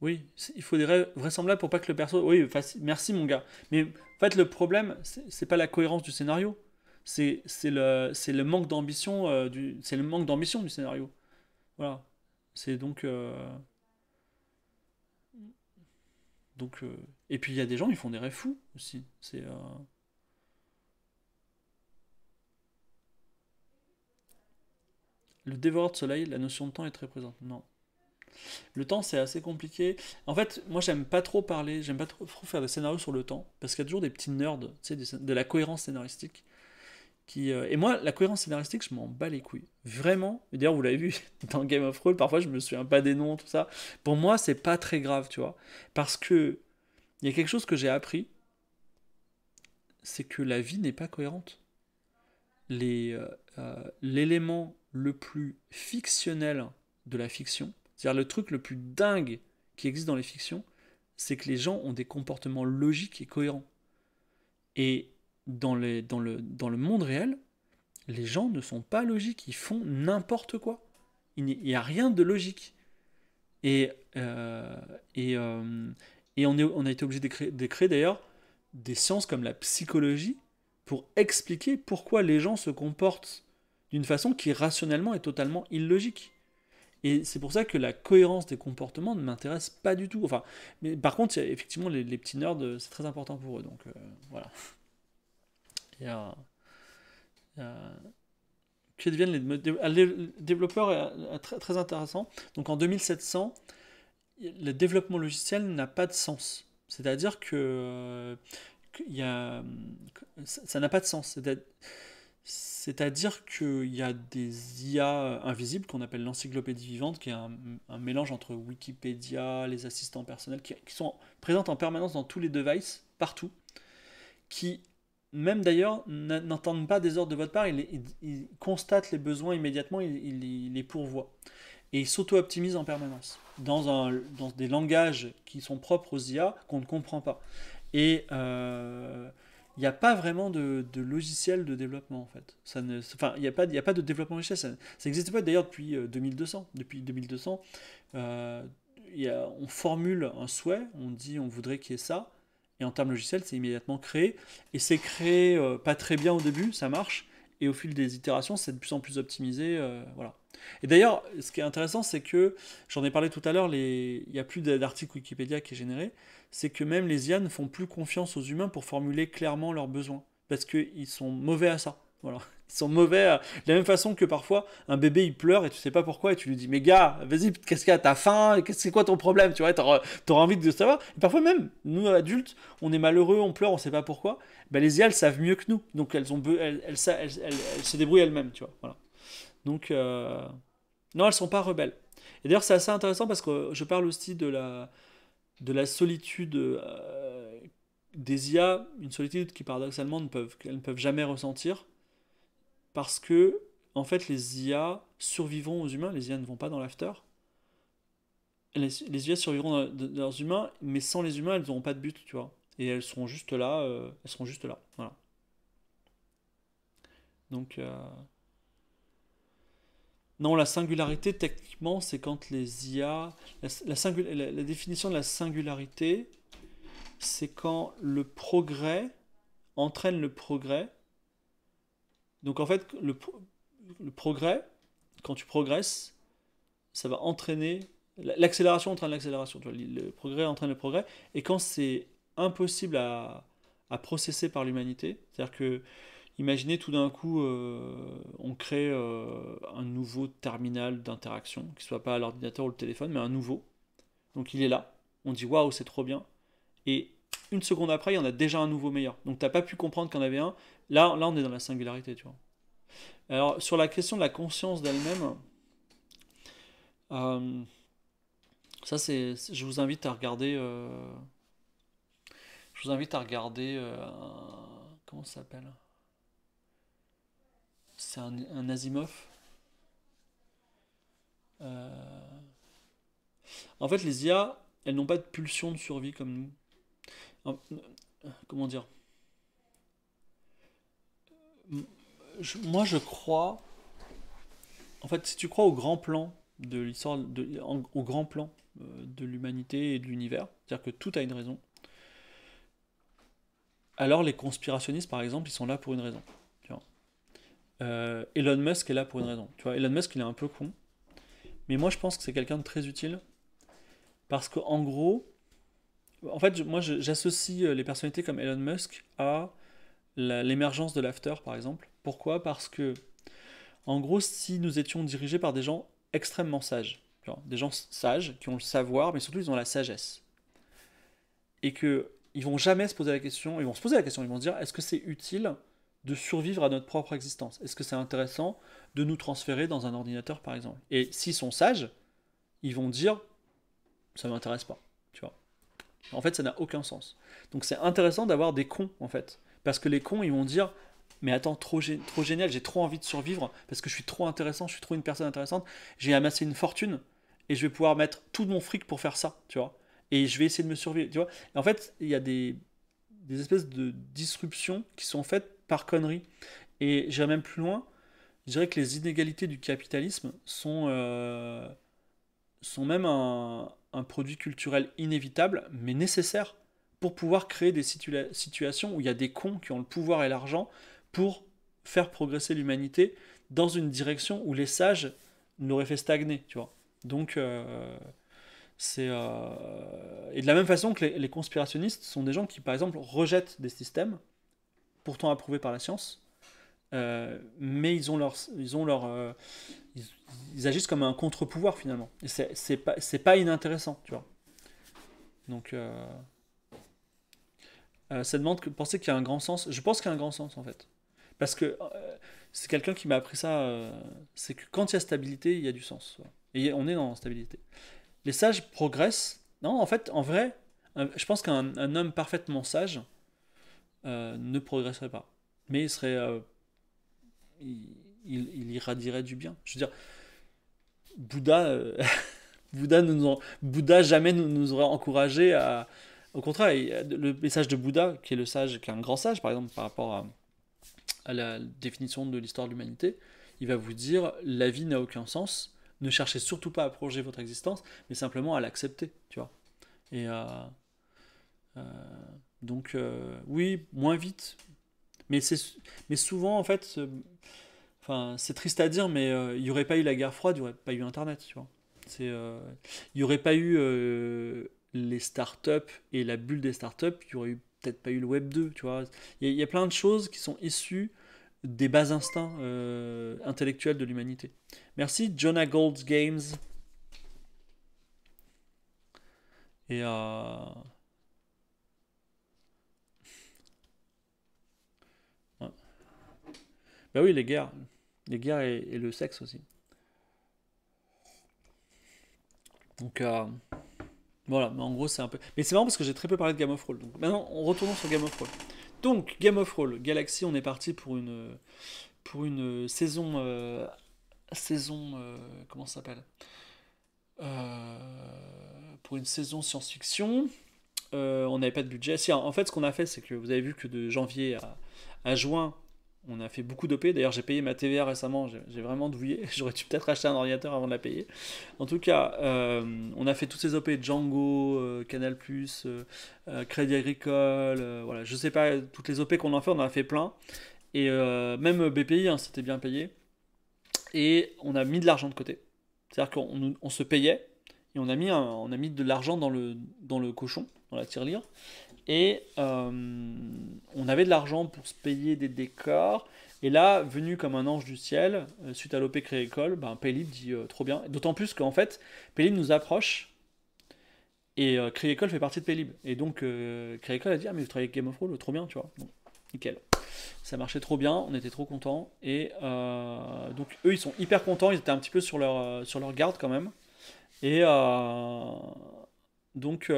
A: oui, il faut des rêves vraisemblables pour pas que le perso. Oui, merci mon gars. Mais en fait, le problème, c'est pas la cohérence du scénario. C'est c'est le, c'est le manque d'ambition euh, du, c'est le manque d'ambition du scénario. Voilà. C'est donc. euh, euh, Et puis il y a des gens, ils font des rêves fous aussi. C'est. Le dévoreur de soleil, la notion de temps est très présente. Non. Le temps, c'est assez compliqué. En fait, moi, j'aime pas trop parler, j'aime pas trop, faire des scénarios sur le temps, parce qu'il y a toujours des petits nerds, tu sais, de la cohérence scénaristique. Qui, euh, Et moi, la cohérence scénaristique, je m'en bats les couilles. Vraiment. D'ailleurs, vous l'avez vu dans Game of Thrones, parfois, je me souviens pas des noms, tout ça. Pour moi, c'est pas très grave, tu vois. Parce que il y a quelque chose que j'ai appris, c'est que la vie n'est pas cohérente. Euh, euh, l'élément le plus fictionnel de la fiction, c'est-à-dire le truc le plus dingue qui existe dans les fictions, c'est que les gens ont des comportements logiques et cohérents. Et dans, le, monde réel, les gens ne sont pas logiques, ils font n'importe quoi. Il n'y a rien de logique. Et, euh, euh, on, a été obligé d'écrire d'écrire, d'ailleurs des sciences comme la psychologie pour expliquer pourquoi les gens se comportent d'une façon qui rationnellement est totalement illogique. Et c'est pour ça que la cohérence des comportements ne m'intéresse pas du tout. Enfin, mais par contre, effectivement les, les petits nerds, euh, c'est très important pour eux. Donc euh, voilà. Il y a, il Que deviennent les ah, développeurs très, intéressant. Donc en 2700, le développement logiciel n'a pas de sens. C'est-à-dire que, qu'il y a, que ça n'a pas de sens. C'est-à- C'est-à-dire qu'il y a des IA invisibles qu'on appelle l'encyclopédie vivante, qui est un, mélange entre Wikipédia, les assistants personnels, qui, sont présentes en permanence dans tous les devices, partout, qui, même d'ailleurs, n'entendent pas des ordres de votre part, ils, constatent les besoins immédiatement, ils, les pourvoient. Et ils s'auto-optimisent en permanence, dans des langages qui sont propres aux IA, qu'on ne comprend pas. Et euh, il n'y a pas vraiment de, logiciel de développement en fait. Il n'y a, pas- a pas de développement logiciel. Ça n'existe pas d'ailleurs depuis euh, 2200. Depuis 2200, euh, on formule un souhait, on dit on voudrait qu'il y ait ça, et en termes logiciels, c'est immédiatement créé. Et c'est créé euh, pas très bien au début, ça marche, et au fil des itérations, c'est de plus en plus optimisé. euh, voilà. Et d'ailleurs, ce qui est intéressant, c'est que, j'en ai parlé tout à l'heure, il n'y a plus d'article Wikipédia qui est généré, c'est que même les IA ne font plus confiance aux humains pour formuler clairement leurs besoins, parce qu'ils sont mauvais à ça. Ils sont mauvais à... de la même façon que parfois un bébé il pleure et tu sais pas pourquoi et tu lui dis mais gars vas-y qu'est-ce qu'il y a t'as faim qu'est-ce c'est quoi ton problème tu vois t'auras envie de savoir. Et parfois même nous adultes on est malheureux on pleure on sait pas pourquoi. Ben, les IA elles savent mieux que nous. Donc elles ont elles, elles, elles- elles- elles se débrouillent elles-mêmes tu vois. Voilà. Donc euh, non elles sont pas rebelles. Et d'ailleurs c'est assez intéressant parce que je parle aussi de la de la solitude euh, des IA une solitude qui paradoxalement ne peuvent qu'elles ne peuvent jamais ressentir parce que en fait les IA survivront aux humains, les IA ne vont pas dans l'after. Les, IA survivront dans, leurs humains, mais sans les humains, elles n'auront pas de but, tu vois. Et elles seront juste là, euh, elles seront juste là. Donc euh, non, la singularité techniquement, c'est quand les IA, la définition de la singularité, c'est quand le progrès entraîne le progrès. Donc en fait, le, pro- le progrès, quand tu progresses, ça va entraîner. L'accélération entraîne l'accélération. Le progrès entraîne le progrès. Et quand c'est impossible à, à processer par l'humanité, c'est-à-dire que, imaginez tout d'un coup, euh, on crée euh, un nouveau terminal d'interaction, qui soit pas l'ordinateur ou le téléphone, mais un nouveau. Donc il est là. On dit waouh, c'est trop bien. Et une seconde après, il y en a déjà un nouveau meilleur. Donc t'as pas pu comprendre qu'il y en avait un. Là, là, on est dans la singularité, tu vois. Alors, sur la question de la conscience d'elle-même, euh, ça, c'est, je vous invite à regarder. euh, je vous invite à regarder. euh, comment ça s'appelle? C'est un, un Asimov. En fait, les IA, elles n'ont pas de pulsion de survie comme nous. En- Comment dire? Moi, je crois. En fait, si tu crois au grand plan de l'histoire, au grand plan euh, de l'humanité et de l'univers, c'est-à-dire que tout a une raison, alors les conspirationnistes, par exemple, ils sont là pour une raison. Euh, Elon Musk est là pour une raison. Elon Musk, il est un peu con, mais moi, je pense que c'est quelqu'un de très utile parce qu'en gros, en fait, moi, j'associe euh, les personnalités comme Elon Musk à l'émergence de l'after, par exemple. Pourquoi? Parce que en gros, si nous étions dirigés par des gens extrêmement sages, des gens sages qui ont le savoir, mais surtout ils ont la sagesse, et que ils vont jamais se poser la question, ils vont se poser la question, ils vont dire est-ce que c'est utile de survivre à notre propre existence? Est-ce que c'est intéressant de nous transférer dans un ordinateur, par exemple? Et s'ils sont sages, ils vont dire ça m'intéresse pas, tu vois. En fait, ça n'a aucun sens. Donc c'est intéressant d'avoir des cons, en fait. Parce que les cons, ils vont dire mais attends, trop, trop génial, j'ai trop envie de survivre parce que je suis trop intéressant, je suis trop une personne intéressante, j'ai amassé une fortune et je vais pouvoir mettre tout mon fric pour faire ça, tu vois. Et je vais essayer de me survivre, tu vois. En fait, il y a des, espèces de disruptions qui sont faites par conneries. Et j'irais même plus loin, je dirais que les inégalités du capitalisme sont, euh, sont même un, un produit culturel inévitable, mais nécessaire pour pouvoir créer des situa- situations où il y a des cons qui ont le pouvoir et l'argent pour faire progresser l'humanité dans une direction où les sages l'auraient fait stagner. Donc, euh, c'est... euh, Et de la même façon que les conspirationnistes sont des gens qui, par exemple, rejettent des systèmes, pourtant approuvés par la science, euh, mais ils ont leur... Ils, ont leur euh, ils, agissent comme un contre-pouvoir, finalement. Et c'est pas, c'est pas inintéressant, tu vois. Donc... euh, ça demande que penser qu'il y a un grand sens. Je pense qu'il y a un grand sens en fait. Parce que c'est quelqu'un qui m'a appris ça. c'est que quand il y a stabilité, il y a du sens. Et on est dans la stabilité. Les sages progressent. Non, en fait, en vrai, je pense qu'un un homme parfaitement sage ne progresserait pas. Mais il serait. Il, il- irradierait du bien. Je veux dire, Bouddha. euh, Bouddha, nous, Bouddha jamais nous, nous aurait encouragé à. Au contraire, le message de Bouddha, qui est le sage, qui est un grand sage, par exemple, par rapport à, la définition de l'histoire de l'humanité, il va vous dire la vie n'a aucun sens. Ne cherchez surtout pas à prolonger votre existence, mais simplement à l'accepter, tu vois. Et euh, euh, donc, oui, moins vite, Mais, mais souvent, en fait, euh, enfin, c'est triste à dire, mais euh, il n'y aurait pas eu la guerre froide, il n'y aurait pas eu Internet, tu vois. Euh, il n'y aurait pas eu euh, les startups et la bulle des startups, il n'y aurait eu- peut-être pas eu le Web 2, tu vois. Il y, a- plein de choses qui sont issues des bas instincts euh, intellectuels de l'humanité. Merci, Jonah Gold's Games. Et euh, Bah oui, les guerres. Les guerres et, le sexe aussi. Donc, euh, voilà, mais en gros, c'est un peu. Mais c'est marrant parce que j'ai très peu parlé de Game of Thrones. Donc, maintenant, on retourne sur Game of Thrones. Donc, Game of Thrones, Galaxy, on est parti pour une, pour une saison. euh, saison. euh, comment ça s'appelle? Pour une saison science-fiction. On n'avait pas de budget. Si, en fait, ce qu'on a fait, c'est que vous avez vu que de janvier à juin, on a fait beaucoup d'OP. D'ailleurs, j'ai payé ma TVA récemment. J'ai vraiment douillé. J'aurais dû peut-être acheter un ordinateur avant de la payer. En tout cas, euh, on a fait toutes ces OP Django, euh, Canal+, euh, Crédit Agricole. voilà, je sais pas toutes les OP qu'on en fait, on en a fait plein. Et même BPI, hein, c'était bien payé. Et on a mis de l'argent de côté. C'est-à-dire qu'on se payait et on a mis, on a mis de l'argent dans le, dans le cochon, dans la tirelire. Et euh, on avait de l'argent pour se payer des décors. Et là, venu comme un ange du ciel, euh, suite à l'OP Créécole, ben, Paylib dit euh, trop bien. D'autant plus qu'en fait, Paylib nous approche et euh, Créécole fait partie de Paylib. Et donc, euh, Créécole a dit Ah, mais vous travaillez avec Game of Thrones, trop bien, tu vois. Bon, nickel. Ça marchait trop bien, on était trop contents. Et donc, eux, ils sont hyper contents, ils étaient un petit peu sur leur, sur leur garde quand même. Et donc,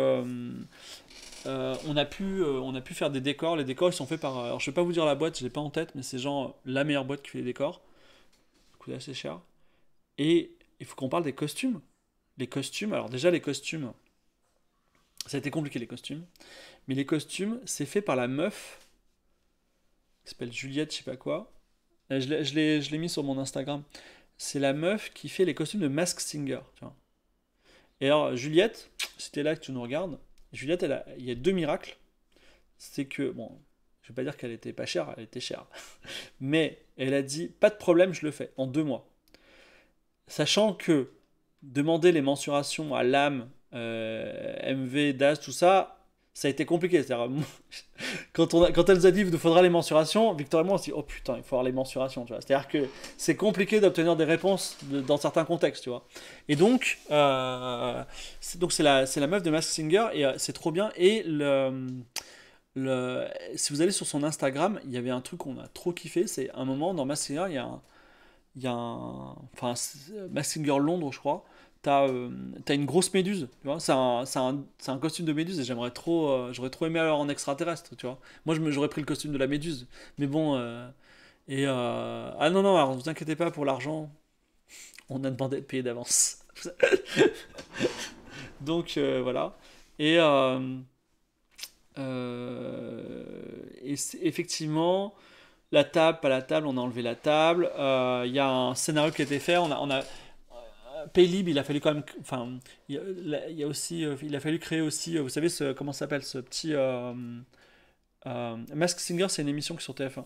A: euh, euh, on, a pu, euh, on a pu faire des décors. Les décors, ils sont faits par. Alors, je vais pas vous dire la boîte, je l'ai pas en tête, mais c'est genre la meilleure boîte qui fait les décors. Ça coûte assez cher. Et il faut qu'on parle des costumes. Les costumes, alors déjà, les costumes, ça a été compliqué, les costumes. Mais les costumes, c'est fait par la meuf qui s'appelle Juliette, je sais pas quoi. Euh, Je l'ai- mis sur mon Instagram. C'est la meuf qui fait les costumes de Mask Singer. Et alors, Juliette, si t'es là que tu nous regardes, Juliette, a- il y a deux miracles. C'est que, bon, je vais pas dire qu'elle était pas chère, elle était chère. Mais elle a dit, pas de problème, je le fais, en deux mois. Sachant que demander les mensurations à l'âme, euh, MV, DAS, tout ça, ça a été compliqué. Quand, on quand elle nous a dit, il nous faudra les mensurations, Victor et moi, on s'est dit, oh putain, il faut avoir les mensurations. C'est-à-dire que c'est compliqué d'obtenir des réponses dans certains contextes, tu vois. Et donc, euh, c'est, la, la meuf de Mask Singer et euh, c'est trop bien. Et le, le, si vous allez sur son Instagram, il y avait un truc qu'on a trop kiffé. C'est un moment dans Mask Singer, il y a un, il y a enfin, Mask Singer Londres, je crois. T'as euh, une grosse méduse, tu vois. C'est un, un, un costume de méduse et j'aimerais trop, euh, j'aurais trop aimé alors en extraterrestre, tu vois. Moi, j'aurais pris le costume de la méduse, mais bon. euh, et euh, ah non non, alors ne vous inquiétez pas pour l'argent. On a demandé de payer d'avance. Donc voilà. Et, et effectivement, la table, pas la table, on a enlevé la table. Il y a un scénario qui a été fait. On a, on a Paylib, il a fallu quand même. Enfin, il y a, aussi, euh, il a fallu créer aussi. euh, Vous savez ce, comment s'appelle ce petit euh, Mask Singer, c'est une émission qui est sur TF1.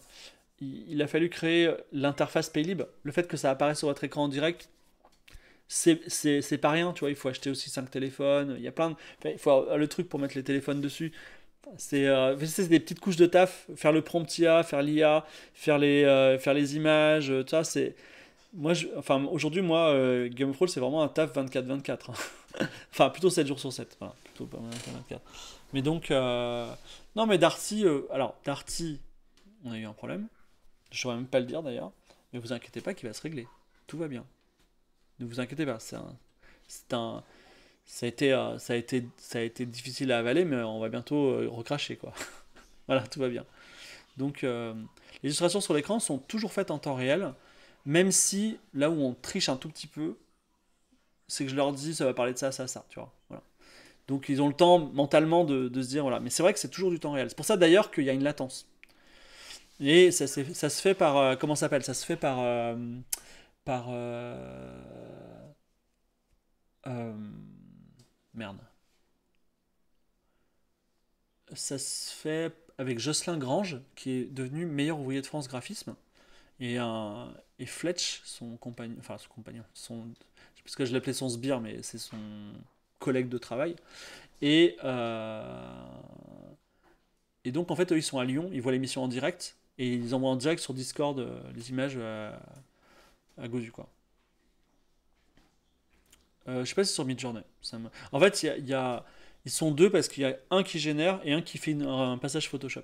A: Il, a fallu créer l'interface Paylib. Le fait que ça apparaisse sur votre écran en direct, c'est pas rien, tu vois, il faut acheter aussi 5 téléphones, il y a plein il faut le truc pour mettre les téléphones dessus. C'est euh, des petites couches de taf, faire le prompt IA, faire l'IA, faire les, faire les images, tout ça, c'est... Moi, enfin, aujourd'hui, moi, euh, Game of Thrones, c'est vraiment un taf 24-24. hein. enfin, plutôt 7 jours sur 7. Voilà, plutôt pas 24-24. Mais donc, euh, non, mais Darty, euh, alors, Darty, on a eu un problème. Je saurais même pas le dire d'ailleurs. Mais vous inquiétez pas qu'il va se régler. Tout va bien. Ne vous inquiétez pas, c'est un, c'est un, ça a été, euh, ça a été, ça a été difficile à avaler, mais on va bientôt recracher quoi. voilà, tout va bien. Donc, les illustrations sur l'écran sont toujours faites en temps réel, même si là où on triche un tout petit peu, c'est que je leur dis ça va parler de ça, ça, ça, tu vois. Voilà. Donc ils ont le temps mentalement de, se dire voilà. Mais c'est vrai que c'est toujours du temps réel. C'est pour ça d'ailleurs qu'il y a une latence. Et ça, se fait par comment ça s'appelle? Ça se fait par euh, par euh, euh, merde. Ça se fait avec Jocelyn Grange, qui est devenu meilleur ouvrier de France graphisme, et, un, et Fletch, son compagnon, enfin son compagnon, son, parce que je l'appelais son sbire, mais c'est son collègue de travail. Et, euh, et donc, en fait, eux, ils sont à Lyon, ils voient l'émission en direct, et ils envoient en direct sur Discord euh, les images à, à Gozu, quoi. Euh, je sais pas si c'est sur Midjourney. Ça me... En fait, y a, ils sont deux parce qu'il y a un qui génère et un qui fait un passage Photoshop.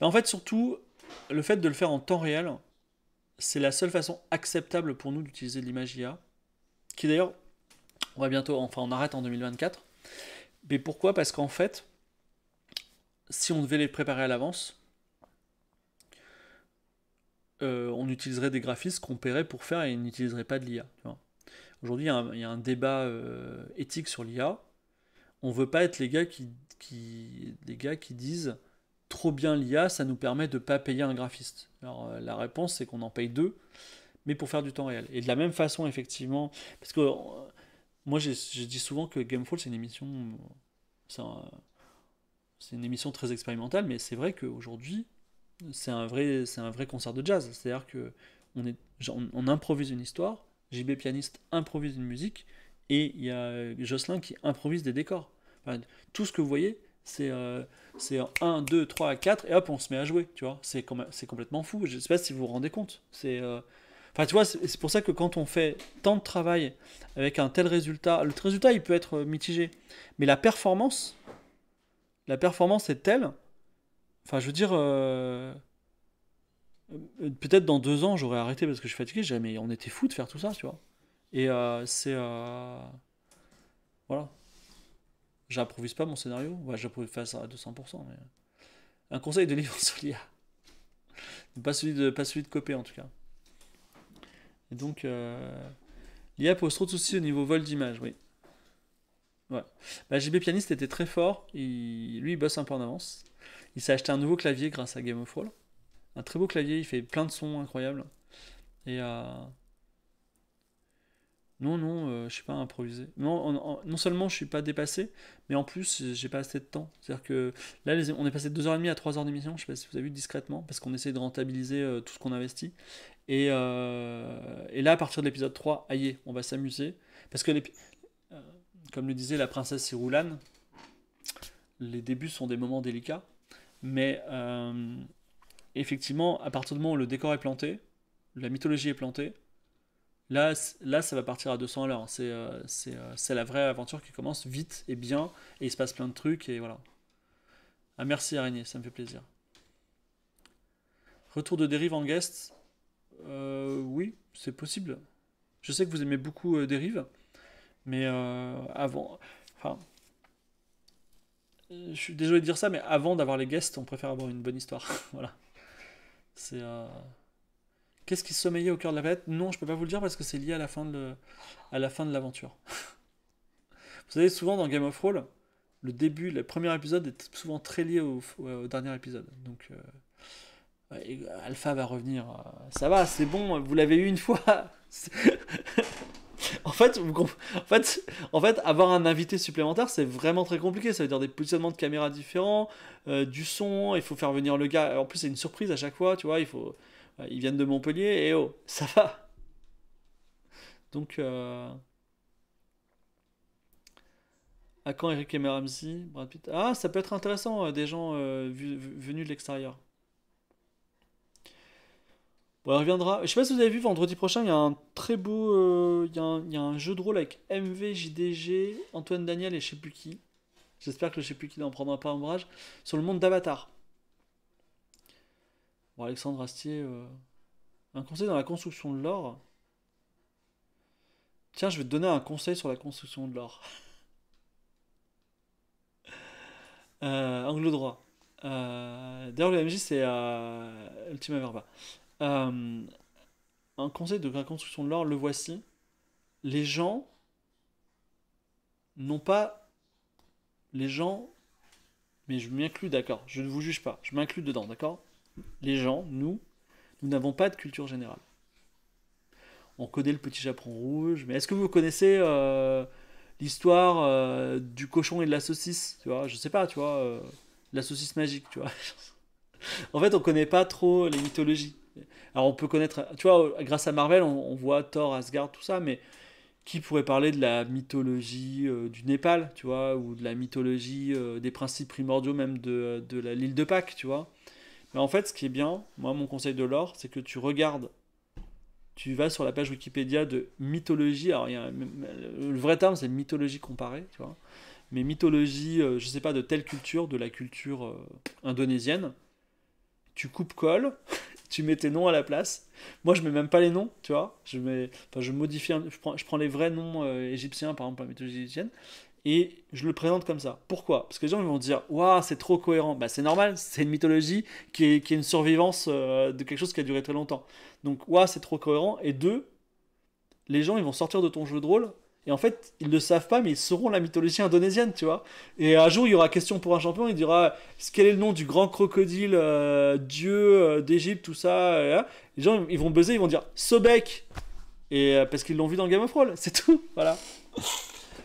A: Mais en fait, surtout, le fait de le faire en temps réel, c'est la seule façon acceptable pour nous d'utiliser l'image IA. Qui d'ailleurs, on va bientôt, enfin, on arrête en 2024. Mais pourquoi? Parce qu'en fait, si on devait les préparer à l'avance, euh, on utiliserait des graphistes qu'on paierait pour faire et n'utiliserait pas de l'IA. Aujourd'hui, il y, a un- débat euh, éthique sur l'IA. On veut pas être les gars qui, les gars qui disent trop bien l'IA, ça nous permet de pas payer un graphiste. Alors euh, la réponse c'est qu'on en paye deux, mais pour faire du temps réel. Et de la même façon, effectivement, parce que euh, moi je dis souvent que Gamefall c'est une émission, c'est un- c'est une émission très expérimentale, mais c'est vrai qu'aujourd'hui c'est un vrai, c'est un vrai concert de jazz. C'est-à-dire que on, improvise une histoire, JB pianiste improvise une musique, et il y a Jocelyn qui improvise des décors. Tout ce que vous voyez, c'est euh, c'est 1, 2, 3, 4, et hop, on se met à jouer, tu vois. C'est com- c'est complètement fou. Je sais pas si vous vous rendez compte. C'est... euh, Enfin, tu vois, c'est pour ça que quand on fait tant de travail avec un tel résultat, le résultat, il peut être mitigé. Mais la performance, la performance est telle, enfin, je veux dire, euh, euh, peut-être dans deux ans, j'aurais arrêté parce que je suis fatigué. j'ai- Mais on était fou de faire tout ça, tu vois. Et euh, c'est... euh, Voilà. J'improvise pas mon scénario. Ouais, pas ça à 200%. Mais... Un conseil de livre sur l'IA. Pas celui de, pas de Copé, en tout cas. Et donc, euh, l'IA pose trop de soucis au niveau vol d'image, oui. Ouais. Bah, JB Pianiste était très fort. Il, lui, il bosse un peu en avance. Il s'est acheté un nouveau clavier grâce à Game of Thrones. Un très beau clavier, il fait plein de sons incroyables. Et euh, non, non, euh, je suis pas improvisé. Non, non seulement je suis pas dépassé, mais en plus j'ai pas assez de temps. C'est-à-dire que là, les- on est passé de 2h30 à 3h d'émission, je sais pas si vous avez vu discrètement, parce qu'on essaie de rentabiliser euh, tout ce qu'on investit. Et, euh, et là, à partir de l'épisode 3, aïe, on va s'amuser. Parce que, l'épi- euh, comme le disait la princesse Siroulan, les débuts sont des moments délicats. Mais effectivement, à partir du moment où le décor est planté, la mythologie est plantée, là, là ça va partir à 200 à l'heure. C'est euh, euh, c'est la vraie aventure qui commence vite et bien, et il se passe plein de trucs, et voilà. Ah, merci Araignée, ça me fait plaisir. Retour de dérive en guest, euh, oui, c'est possible. Je sais que vous aimez beaucoup dérive, mais avant. Enfin. Je suis désolé de dire ça, mais avant d'avoir les guests, on préfère avoir une bonne histoire. voilà. C'est. Qu'est-ce qui sommeillait au cœur de la planète? Non, je peux pas vous le dire parce que c'est lié à la fin de l'aventure. Vous savez, souvent dans Game of Thrones, le début, le premier épisode est souvent très lié au, dernier épisode. Donc, euh, Alpha va revenir. euh, Ça va, c'est bon, vous l'avez eu une fois. En fait, en fait, avoir un invité supplémentaire, c'est vraiment très compliqué. Ça veut dire des positionnements de caméra différents, euh, du son, il faut faire venir le gars. En plus, c'est une surprise à chaque fois, tu vois. Il faut, ils viennent de Montpellier et oh, ça va. Donc, euh, à quand Eric et Ramsey, Brad Pitt? Ah, ça peut être intéressant, euh, des gens euh, venus de l'extérieur. Bon, on reviendra. Je sais pas si vous avez vu, vendredi prochain, il y a un très beau. euh, il, y a un, jeu de rôle avec MV, JDG, Antoine Daniel et je sais plus qui. J'espère que je sais plus qui n'en prendra pas ombrage. Sur le monde d'Avatar. Bon, Alexandre Astier. euh, Un conseil dans la construction de l'or. Tiens, je vais te donner un conseil sur la construction de l'or. Euh, angle droit. Euh, D'ailleurs, le MJ, c'est euh, Ultima Verba. Un conseil de la construction de l'or, le voici. Les gens n'ont pas. Les gens. Mais je m'inclus, d'accord. Je ne vous juge pas. Je m'inclus dedans, d'accord? Les gens, nous, nous n'avons pas de culture générale. On connaît le petit chaperon rouge, mais est-ce que vous connaissez euh, l'histoire euh, du cochon et de la saucisse Tu vois, je sais pas, tu vois. euh, la saucisse magique, tu vois. en fait, on connaît pas trop les mythologies. Alors, on peut connaître, tu vois, grâce à Marvel, on, voit Thor, Asgard, tout ça, mais qui pourrait parler de la mythologie du Népal, tu vois, ou de la mythologie des principes primordiaux même de, de l'île de Pâques, tu vois? Mais en fait, ce qui est bien, moi, mon conseil de l'or, c'est que tu regardes, tu vas sur la page Wikipédia de mythologie, alors y a, le vrai terme c'est mythologie comparée, tu vois, mais mythologie, euh, je sais pas, de telle culture, de la culture euh, indonésienne, tu coupes-colles, tu mets tes noms à la place. Moi, je mets même pas les noms, tu vois. Je mets, je modifie, je prends, je prends les vrais noms euh, égyptiens, par exemple, la mythologie égyptienne, et je le présente comme ça. Pourquoi? Parce que les gens vont dire, waouh, c'est trop cohérent. Bah, c'est normal, c'est une mythologie qui est, une survivance euh, de quelque chose qui a duré très longtemps. Donc, waouh, c'est trop cohérent. Et deux, les gens ils vont sortir de ton jeu de rôle. Et en fait, ils ne le savent pas, mais ils sauront la mythologie indonésienne, tu vois. Et un jour, il y aura question pour un champion, il dira quel est le nom du grand crocodile, euh, dieu euh, d'Égypte, tout ça. les gens, ils vont buzzer, ils vont dire Sobek Et parce qu'ils l'ont vu dans Game of Thrones, c'est tout, voilà.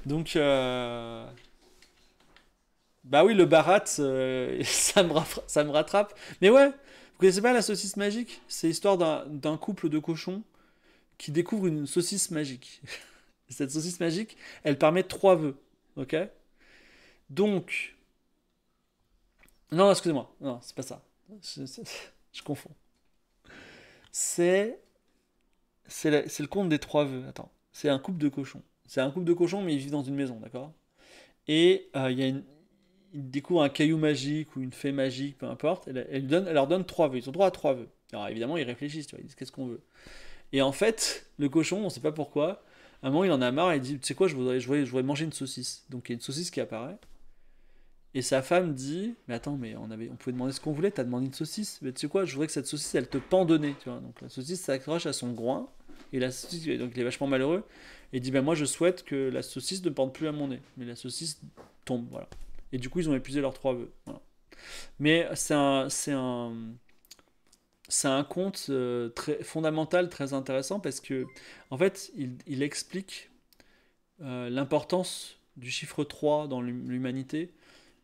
A: Donc, euh, bah oui, le barat, euh, ça, me rattrape. Mais ouais, vous connaissez pas la saucisse magique? C'est l'histoire d'un couple de cochons qui découvre une saucisse magique. Cette saucisse magique, elle permet trois vœux, ok? Donc, non, excusez-moi, non, c'est pas ça. Je, je- confonds. C'est c'est le conte des trois vœux. Attends, c'est un couple de cochons. C'est un couple de cochons, mais ils vivent dans une maison, d'accord? Et euh, il une, ils découvrent un caillou magique ou une fée magique, peu importe. Elle, leur donne trois vœux. Ils ont droit à trois vœux. Alors évidemment, ils réfléchissent, ils disent qu'est-ce qu'on veut? Et en fait, le cochon, on sait pas pourquoi, à un moment, il en a marre et il dit, tu sais quoi, je voudrais, manger une saucisse. Donc il y a une saucisse qui apparaît. Et sa femme dit, mais attends, mais on, pouvait demander ce qu'on voulait, t'as demandé une saucisse. Mais tu sais quoi, je voudrais que cette saucisse, elle te pendonnait. Donc la saucisse s'accroche à son groin. Et la saucisse, donc il est vachement malheureux. Et dit, ben moi, je souhaite que la saucisse ne pende plus à mon nez. Mais la saucisse tombe, voilà. Et du coup, ils ont épuisé leurs trois vœux. Mais c'est un, c'est un, c'est un conte euh, très fondamental, très intéressant parce que, en fait, il, il explique euh, l'importance du chiffre 3 dans l'hum- l'humanité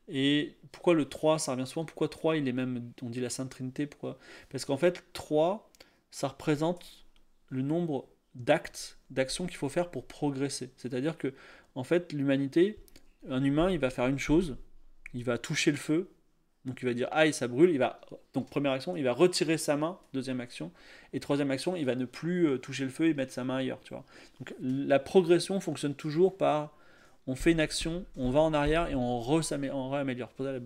A: et pourquoi le 3, ça revient souvent, pourquoi 3, il est même, on dit la Sainte Trinité, pourquoi? Parce qu'en fait, 3, ça représente le nombre d'actes, d'actions qu'il faut faire pour progresser. C'est-à-dire que, en fait, l'humanité, un humain, il va faire une chose, il va toucher le feu, donc il va dire aïe, ça brûle, il va, donc première action, il va retirer sa main, deuxième action, et troisième action, il va ne plus euh, toucher le feu et mettre sa main ailleurs, tu vois. Donc la progression fonctionne toujours par on fait une action, on va en arrière et on, re- on réaméliore. C'est pour ça la,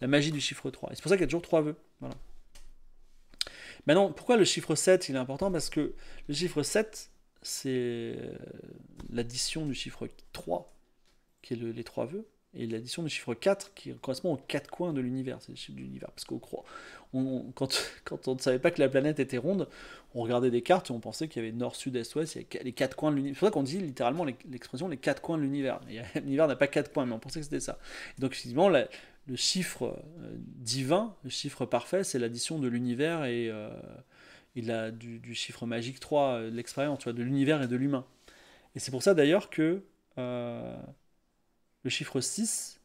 A: la magie du chiffre 3. Et c'est pour ça qu'il y a toujours trois vœux. Voilà. Maintenant, pourquoi le chiffre 7 il est important? Parce que le chiffre 7, c'est euh, l'addition du chiffre 3, qui est le- les trois vœux, et l'addition du chiffre 4, qui correspond aux quatre coins de l'univers. C'est le chiffre de l'univers. Parce qu'on croit. quand, quand on ne savait pas que la planète était ronde, on regardait des cartes et on pensait qu'il y avait nord, sud, est, ouest, il y avait les quatre coins de l'univers. C'est pour ça qu'on dit littéralement l'expression les quatre coins de l'univers. A- L'univers n'a pas quatre coins, mais on pensait que c'était ça. Donc, effectivement, la- le chiffre euh, divin, le chiffre parfait, c'est l'addition de l'univers et, euh, du, chiffre magique 3, euh, de l'expérience, de l'univers et de l'humain. Et c'est pour ça d'ailleurs que le chiffre 6,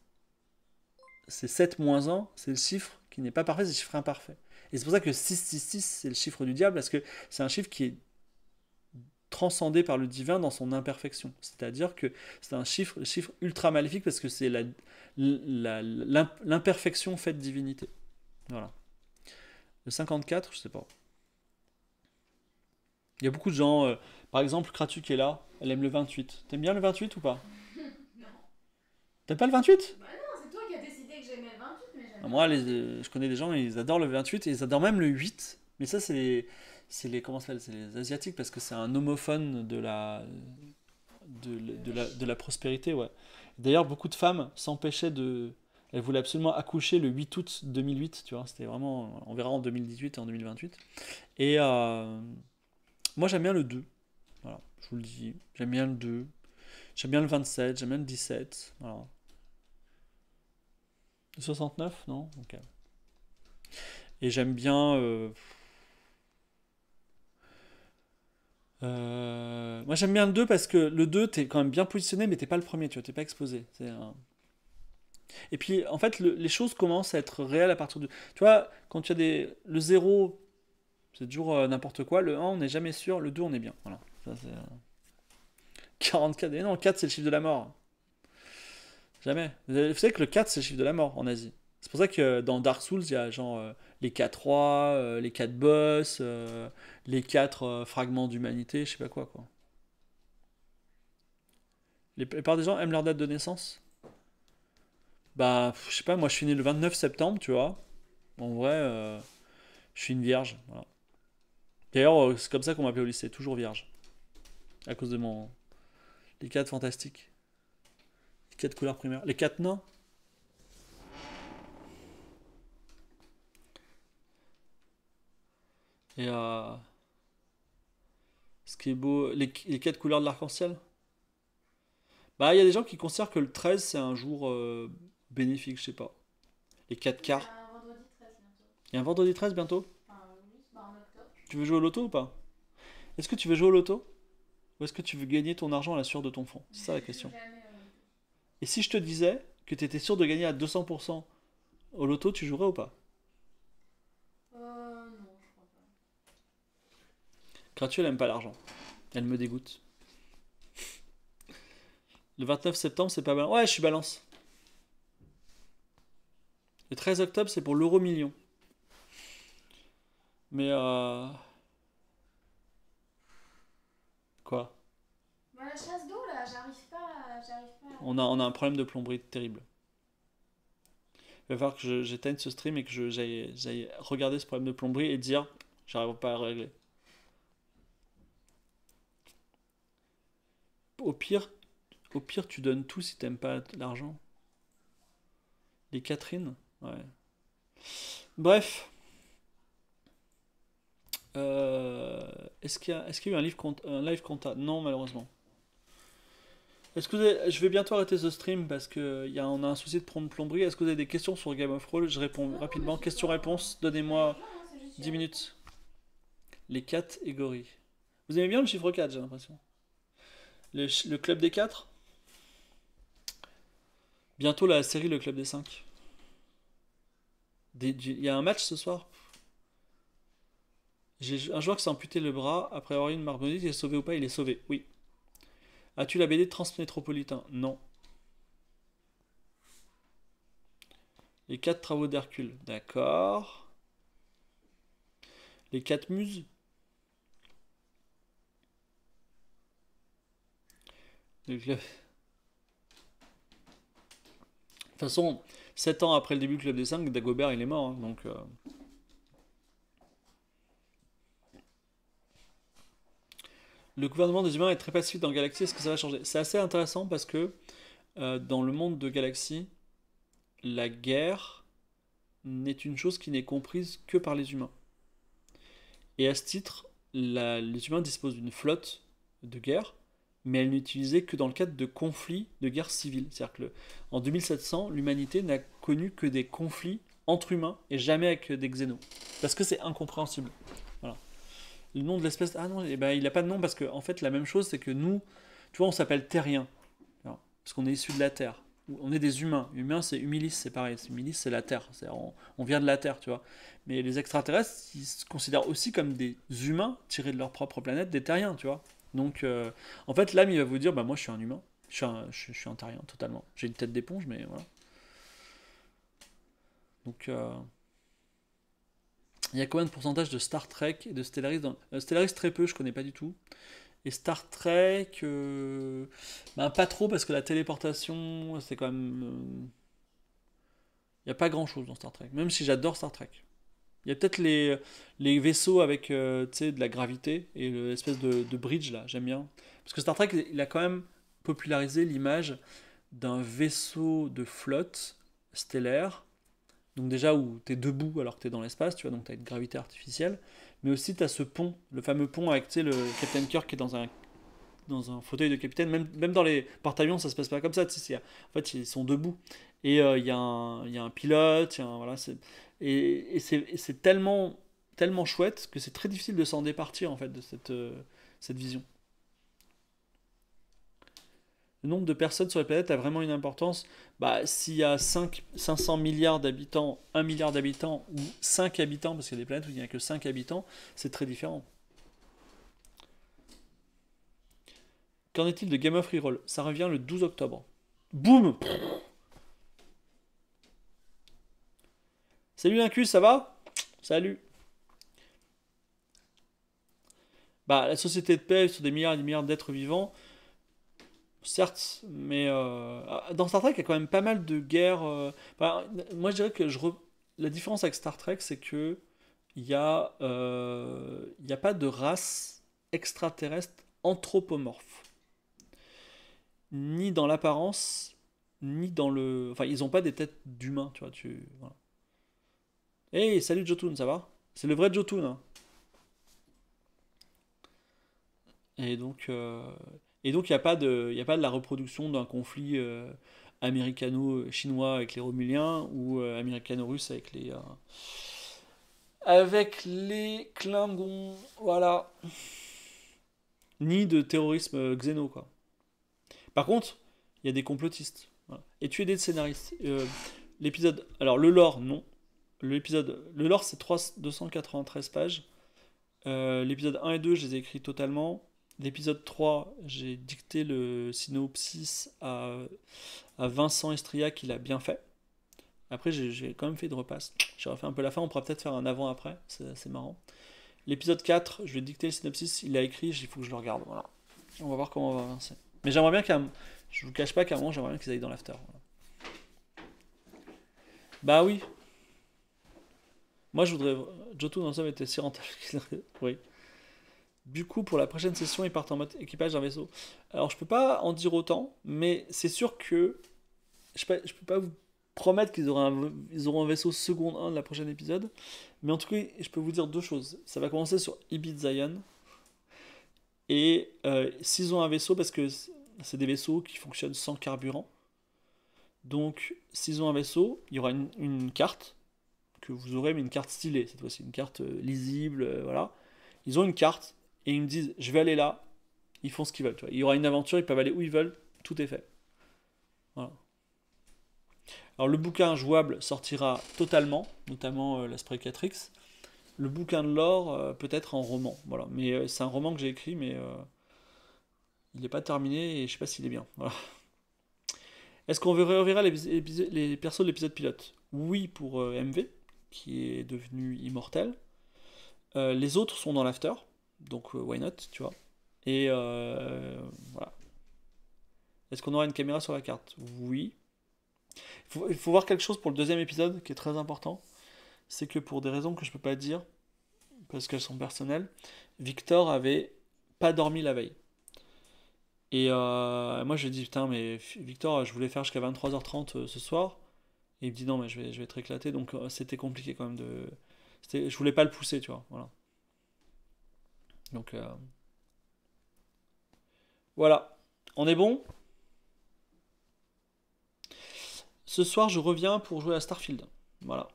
A: c'est 7 moins 1, c'est le chiffre qui n'est pas parfait, c'est le chiffre imparfait. Et c'est pour ça que 666, c'est le chiffre du diable, parce que c'est un chiffre qui est transcendé par le divin dans son imperfection. C'est-à-dire que c'est un chiffre, chiffre ultra maléfique parce que c'est la- l'imperfection faite divinité. Voilà. Le 54, je sais pas. Il y a beaucoup de gens, euh, par exemple, Kratu qui est là, elle aime le 28. T'aimes bien le 28 ou pas?
B: Non.
A: T'aimes pas le 28
B: Bah non, c'est toi qui as décidé que j'aimais le 28, mais j'aime
A: Ah, Moi, les- euh, je connais des gens, ils adorent le 28 et ils adorent même le 8. Mais ça, c'est les, c'est les, comment ça s'appelle C'est les Asiatiques parce que c'est un homophone de la, de, la- de la, de la prospérité, ouais. D'ailleurs, beaucoup de femmes s'empêchaient de. Elles voulaient absolument accoucher le 8 août 2008, tu vois. C'était vraiment. On verra en 2018 et en 2028. Et euh, moi, j'aime bien le 2. Voilà, je vous le dis. J'aime bien le 2. J'aime bien le 27, j'aime bien le 17. Voilà. Le 69, non? Ok. Et j'aime bien. euh, euh, Moi j'aime bien le 2 parce que le 2, t'es quand même bien positionné, mais t'es pas le premier, tu vois, t'es pas exposé. Un- Et puis, en fait, le- les choses commencent à être réelles à partir de... Tu vois, quand tu as des... Le zéro, c'est toujours euh, n'importe quoi. Le un, on n'est jamais sûr. Le 2, on est bien. Voilà. Ça, c'est... euh, 44. Et non, 4, c'est le chiffre de la mort. Jamais. Vous savez que le 4, c'est le chiffre de la mort en Asie. C'est pour ça que dans Dark Souls, il y a genre euh, les 4 rois, euh, les 4 boss, euh, les 4 fragments d'humanité, je sais pas quoi, quoi. Les- La plupart des gens aiment leur date de naissance? Bah, je sais pas, moi je suis né le 29 septembre, tu vois. En vrai, euh, je suis une vierge. D'ailleurs, euh, c'est comme ça qu'on m'appelait au lycée, toujours vierge. À cause de mon. Les 4 fantastiques. Les 4 couleurs primaires. Les 4 nains. Et euh, ce qui est beau, les, les quatre couleurs de l'arc-en-ciel. Bah, il y a des gens qui considèrent que le 13 c'est un jour euh, bénéfique, je sais pas. Les 4
B: Il y a
A: quarts.
B: un vendredi 13 bientôt.
A: Il y a un vendredi 13 bientôt
B: bah.
A: Tu veux jouer au loto ou pas? Est-ce que tu veux jouer au loto? Ou est-ce que tu veux gagner ton argent à la sueur de ton fond C'est ça la question. Et si je te disais que tu étais sûr de gagner à 200% au loto, tu jouerais ou pas
B: Euh, non, je crois pas.
A: Gratu, elle aime pas l'argent. Elle me dégoûte. Le 29 septembre, c'est pas balance. Ouais, je suis balance. Le 13 octobre, c'est pour l'euro million. Mais euh... Quoi?
B: Bah, la chasse d'eau là, j'arrive pas, à-
A: on a, on a un problème de plomberie terrible. Il va falloir que j'éteigne ce stream et que j'aille j'aille regarder ce problème de plomberie et dire j'arrive pas à le régler. Au pire, au pire, tu donnes tout si t'aimes pas l'argent. Les Catherine, ouais. Bref. Euh, est-ce qu'il y a, est-ce qu'il y a eu un, livre compte- un live compta? Non, malheureusement. Est-ce que vous avez- je vais bientôt arrêter ce stream parce que y a, on a un souci de prendre plomberie. Est-ce que vous avez des questions sur Game of Thrones? Je réponds
B: Non,
A: rapidement. Question-réponse. Donnez-moi
B: Non, non, c'est juste
A: 10 minutes. Les 4 égories. Vous aimez bien le chiffre 4, j'ai l'impression. Le, le club des 4 Bientôt la série Le club des 5. Il y a un match ce soir? J'ai un joueur qui s'est amputé le bras après avoir eu une marque Il est sauvé ou pas? Il est sauvé, oui. As-tu la BD Transmétropolitain Non. Les 4 travaux d'Hercule, d'accord. Les 4 muses? De toute façon, 7 ans après le début du Club des 5, Dagobert il est mort. hein, euh, Le gouvernement des humains est très pacifique dans Galaxy. Est-ce que ça va changer? C'est assez intéressant parce que euh, dans le monde de Galaxy, la guerre n'est une chose qui n'est comprise que par les humains. Et à ce titre, les humains disposent d'une flotte de guerre, mais elle n'est utilisée que dans le cadre de conflits de guerre civile. C'est-à-dire que le- en 2700, l'humanité n'a connu que des conflits entre humains et jamais avec des xénos. Parce que c'est incompréhensible. Voilà. Le nom de l'espèce. Ah non, eh ben, il n'a pas de nom parce que, en fait, la même chose, c'est que nous, tu vois, on s'appelle terriens. Parce qu'on est issu de la Terre. On est des humains. Humain, c'est humilis, c'est pareil. Humilis, c'est la Terre. On, on vient de la Terre, tu vois. Mais les extraterrestres, ils se considèrent aussi comme des humains tirés de leur propre planète, des terriens, tu vois. Donc, euh, en fait, l'âme, il va vous dire, bah moi, je suis un humain. Je suis un, je, terrien, totalement. J'ai une tête d'éponge, mais voilà. Donc, euh, il y a combien de pourcentage de Star Trek et de Stellaris dans... euh, Stellaris, très peu, je connais pas du tout. Et Star Trek, ben, pas trop, parce que la téléportation, c'est quand même... Il n'y a pas grand-chose dans Star Trek, même si j'adore Star Trek. Il y a peut-être les, les vaisseaux avec euh, de la gravité et l'espèce de, de bridge là, j'aime bien. Parce que Star Trek, il a quand même popularisé l'image d'un vaisseau de flotte stellaire. Donc déjà où tu es debout alors que tu es dans l'espace, tu vois, donc tu as une gravité artificielle. Mais aussi tu as ce pont, le fameux pont avec le Captain Kirk qui est dans un, dans un fauteuil de capitaine. Même, même dans les porte-avions, ça se passe pas comme ça. en fait, ils sont debout. Et euh, il y, a un- pilote, il y a un- voilà, et c'est tellement, tellement chouette que c'est très difficile de s'en départir en fait de cette, euh, cette vision. le nombre de personnes sur la planète a vraiment une importance. Bah, s'il y a 5, 500 milliards d'habitants, 1 milliard d'habitants ou 5 habitants, parce qu'il y a des planètes où il n'y a que 5 habitants, c'est très différent. Qu'en est-il de Game of Reroll? Ça revient le 12 octobre. Boum! Salut Incus, ça va? Salut! Bah, la société de paix sur des milliards et des milliards d'êtres vivants, certes, mais euh, dans Star Trek, il y a quand même pas mal de guerres. euh, moi, je dirais que je re- la différence avec Star Trek, c'est que il y a, euh, a pas de race extraterrestre anthropomorphe, ni dans l'apparence, ni dans le. Enfin, ils ont pas des têtes d'humains, tu vois. Tu. Hey, salut Jotun, ça va? C'est le vrai Jotun, hein. Et donc, euh, et donc, il n'y a pas de, il y a pas de la reproduction d'un conflit euh, américano-chinois avec les Romuliens ou euh, américano-russe avec les, avec les Klingons, voilà. Ni de terrorisme xéno, quoi. Par contre, il y a des complotistes. Et tu es des scénaristes. Euh, l'épisode, alors le lore, non. L'épisode, le lore, c'est 3 293 pages. Euh, l'épisode 1 et 2, je les ai écrits totalement. L'épisode 3, j'ai dicté le synopsis à, Vincent Estria qui l'a bien fait. Après, j'ai quand même fait de repasse. J'ai refait un peu la fin, on pourra peut-être faire un avant-après, c'est marrant. L'épisode 4, je ai dicté le synopsis, il l'a écrit, il faut que je le regarde. Voilà. On va voir comment on va avancer. Mais j'aimerais bien qu'à. Je vous cache pas qu'à un moment, j'aimerais bien qu'ils aillent dans l'after. Bah oui. Moi, je voudrais. Joto dans somme était si rentable Oui. Du coup, pour la prochaine session, ils partent en mode équipage d'un vaisseau. Alors, je peux pas en dire autant, mais c'est sûr que je peux, je peux pas vous promettre qu'ils auront un, ils auront un vaisseau seconde 1 de la prochaine épisode, mais en tout cas, je peux vous dire deux choses. Ça va commencer sur Ibid Zion, et euh, s'ils ont un vaisseau, parce que c'est des vaisseaux qui fonctionnent sans carburant, donc s'ils ont un vaisseau, il y aura une, carte que vous aurez, mais une carte stylée cette fois-ci, une carte euh, lisible, euh, voilà. Ils ont une carte et ils me disent je vais aller là, ils font ce qu'ils veulent. Il y aura une aventure, ils peuvent aller où ils veulent, tout est fait. Voilà. Alors le bouquin jouable sortira totalement, notamment euh, l'Aspect 4X. Le bouquin de lore euh, peut-être en roman. Mais c'est un roman que j'ai écrit, mais il n'est pas terminé et je sais pas s'il est bien. Est-ce qu'on verra reverra les, les persos de l'épisode pilote? Oui pour euh, MV, qui est devenu immortel. Euh, les autres sont dans l'after, donc euh, why not, tu vois? Et voilà. Est-ce qu'on aura une caméra sur la carte? Oui. Il faut, voir quelque chose pour le deuxième épisode qui est très important. C'est que pour des raisons que je peux pas dire, parce qu'elles sont personnelles, Victor avait pas dormi la veille. Et euh, moi je lui ai dit putain mais Victor je voulais faire jusqu'à 23h30 euh, ce soir. Et il me dit non mais je vais, être éclaté donc euh, c'était compliqué quand même de... Je voulais pas le pousser tu vois. Voilà. Donc euh, voilà. On est bon? Ce soir je reviens pour jouer à Starfield. Voilà.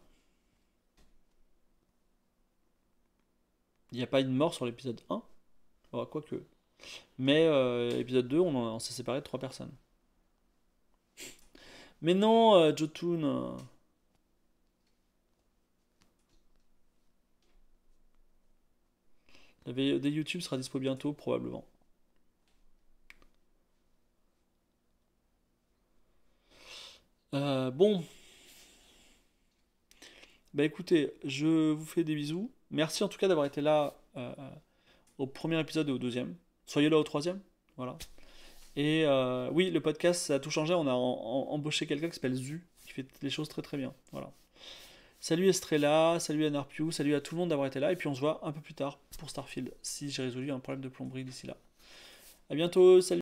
A: Il n'y a pas une mort sur l'épisode 1. Bon, quoique. Mais euh, épisode 2, on, s'est séparé de trois personnes. Mais non, euh, Jotun. euh. La VOD YouTube sera dispo bientôt, probablement. Euh, bon. Bah écoutez, je vous fais des bisous. Merci en tout cas d'avoir été là au premier épisode et au deuxième. Soyez là au troisième. Voilà. Et euh, oui, le podcast, ça a tout changé. On a embauché quelqu'un qui s'appelle Zu, qui fait des choses très très bien. Voilà. Salut Estrella, salut Anarpiu, salut à tout le monde d'avoir été là. Et puis on se voit un peu plus tard pour Starfield, si j'ai résolu un problème de plomberie d'ici là. À bientôt, salut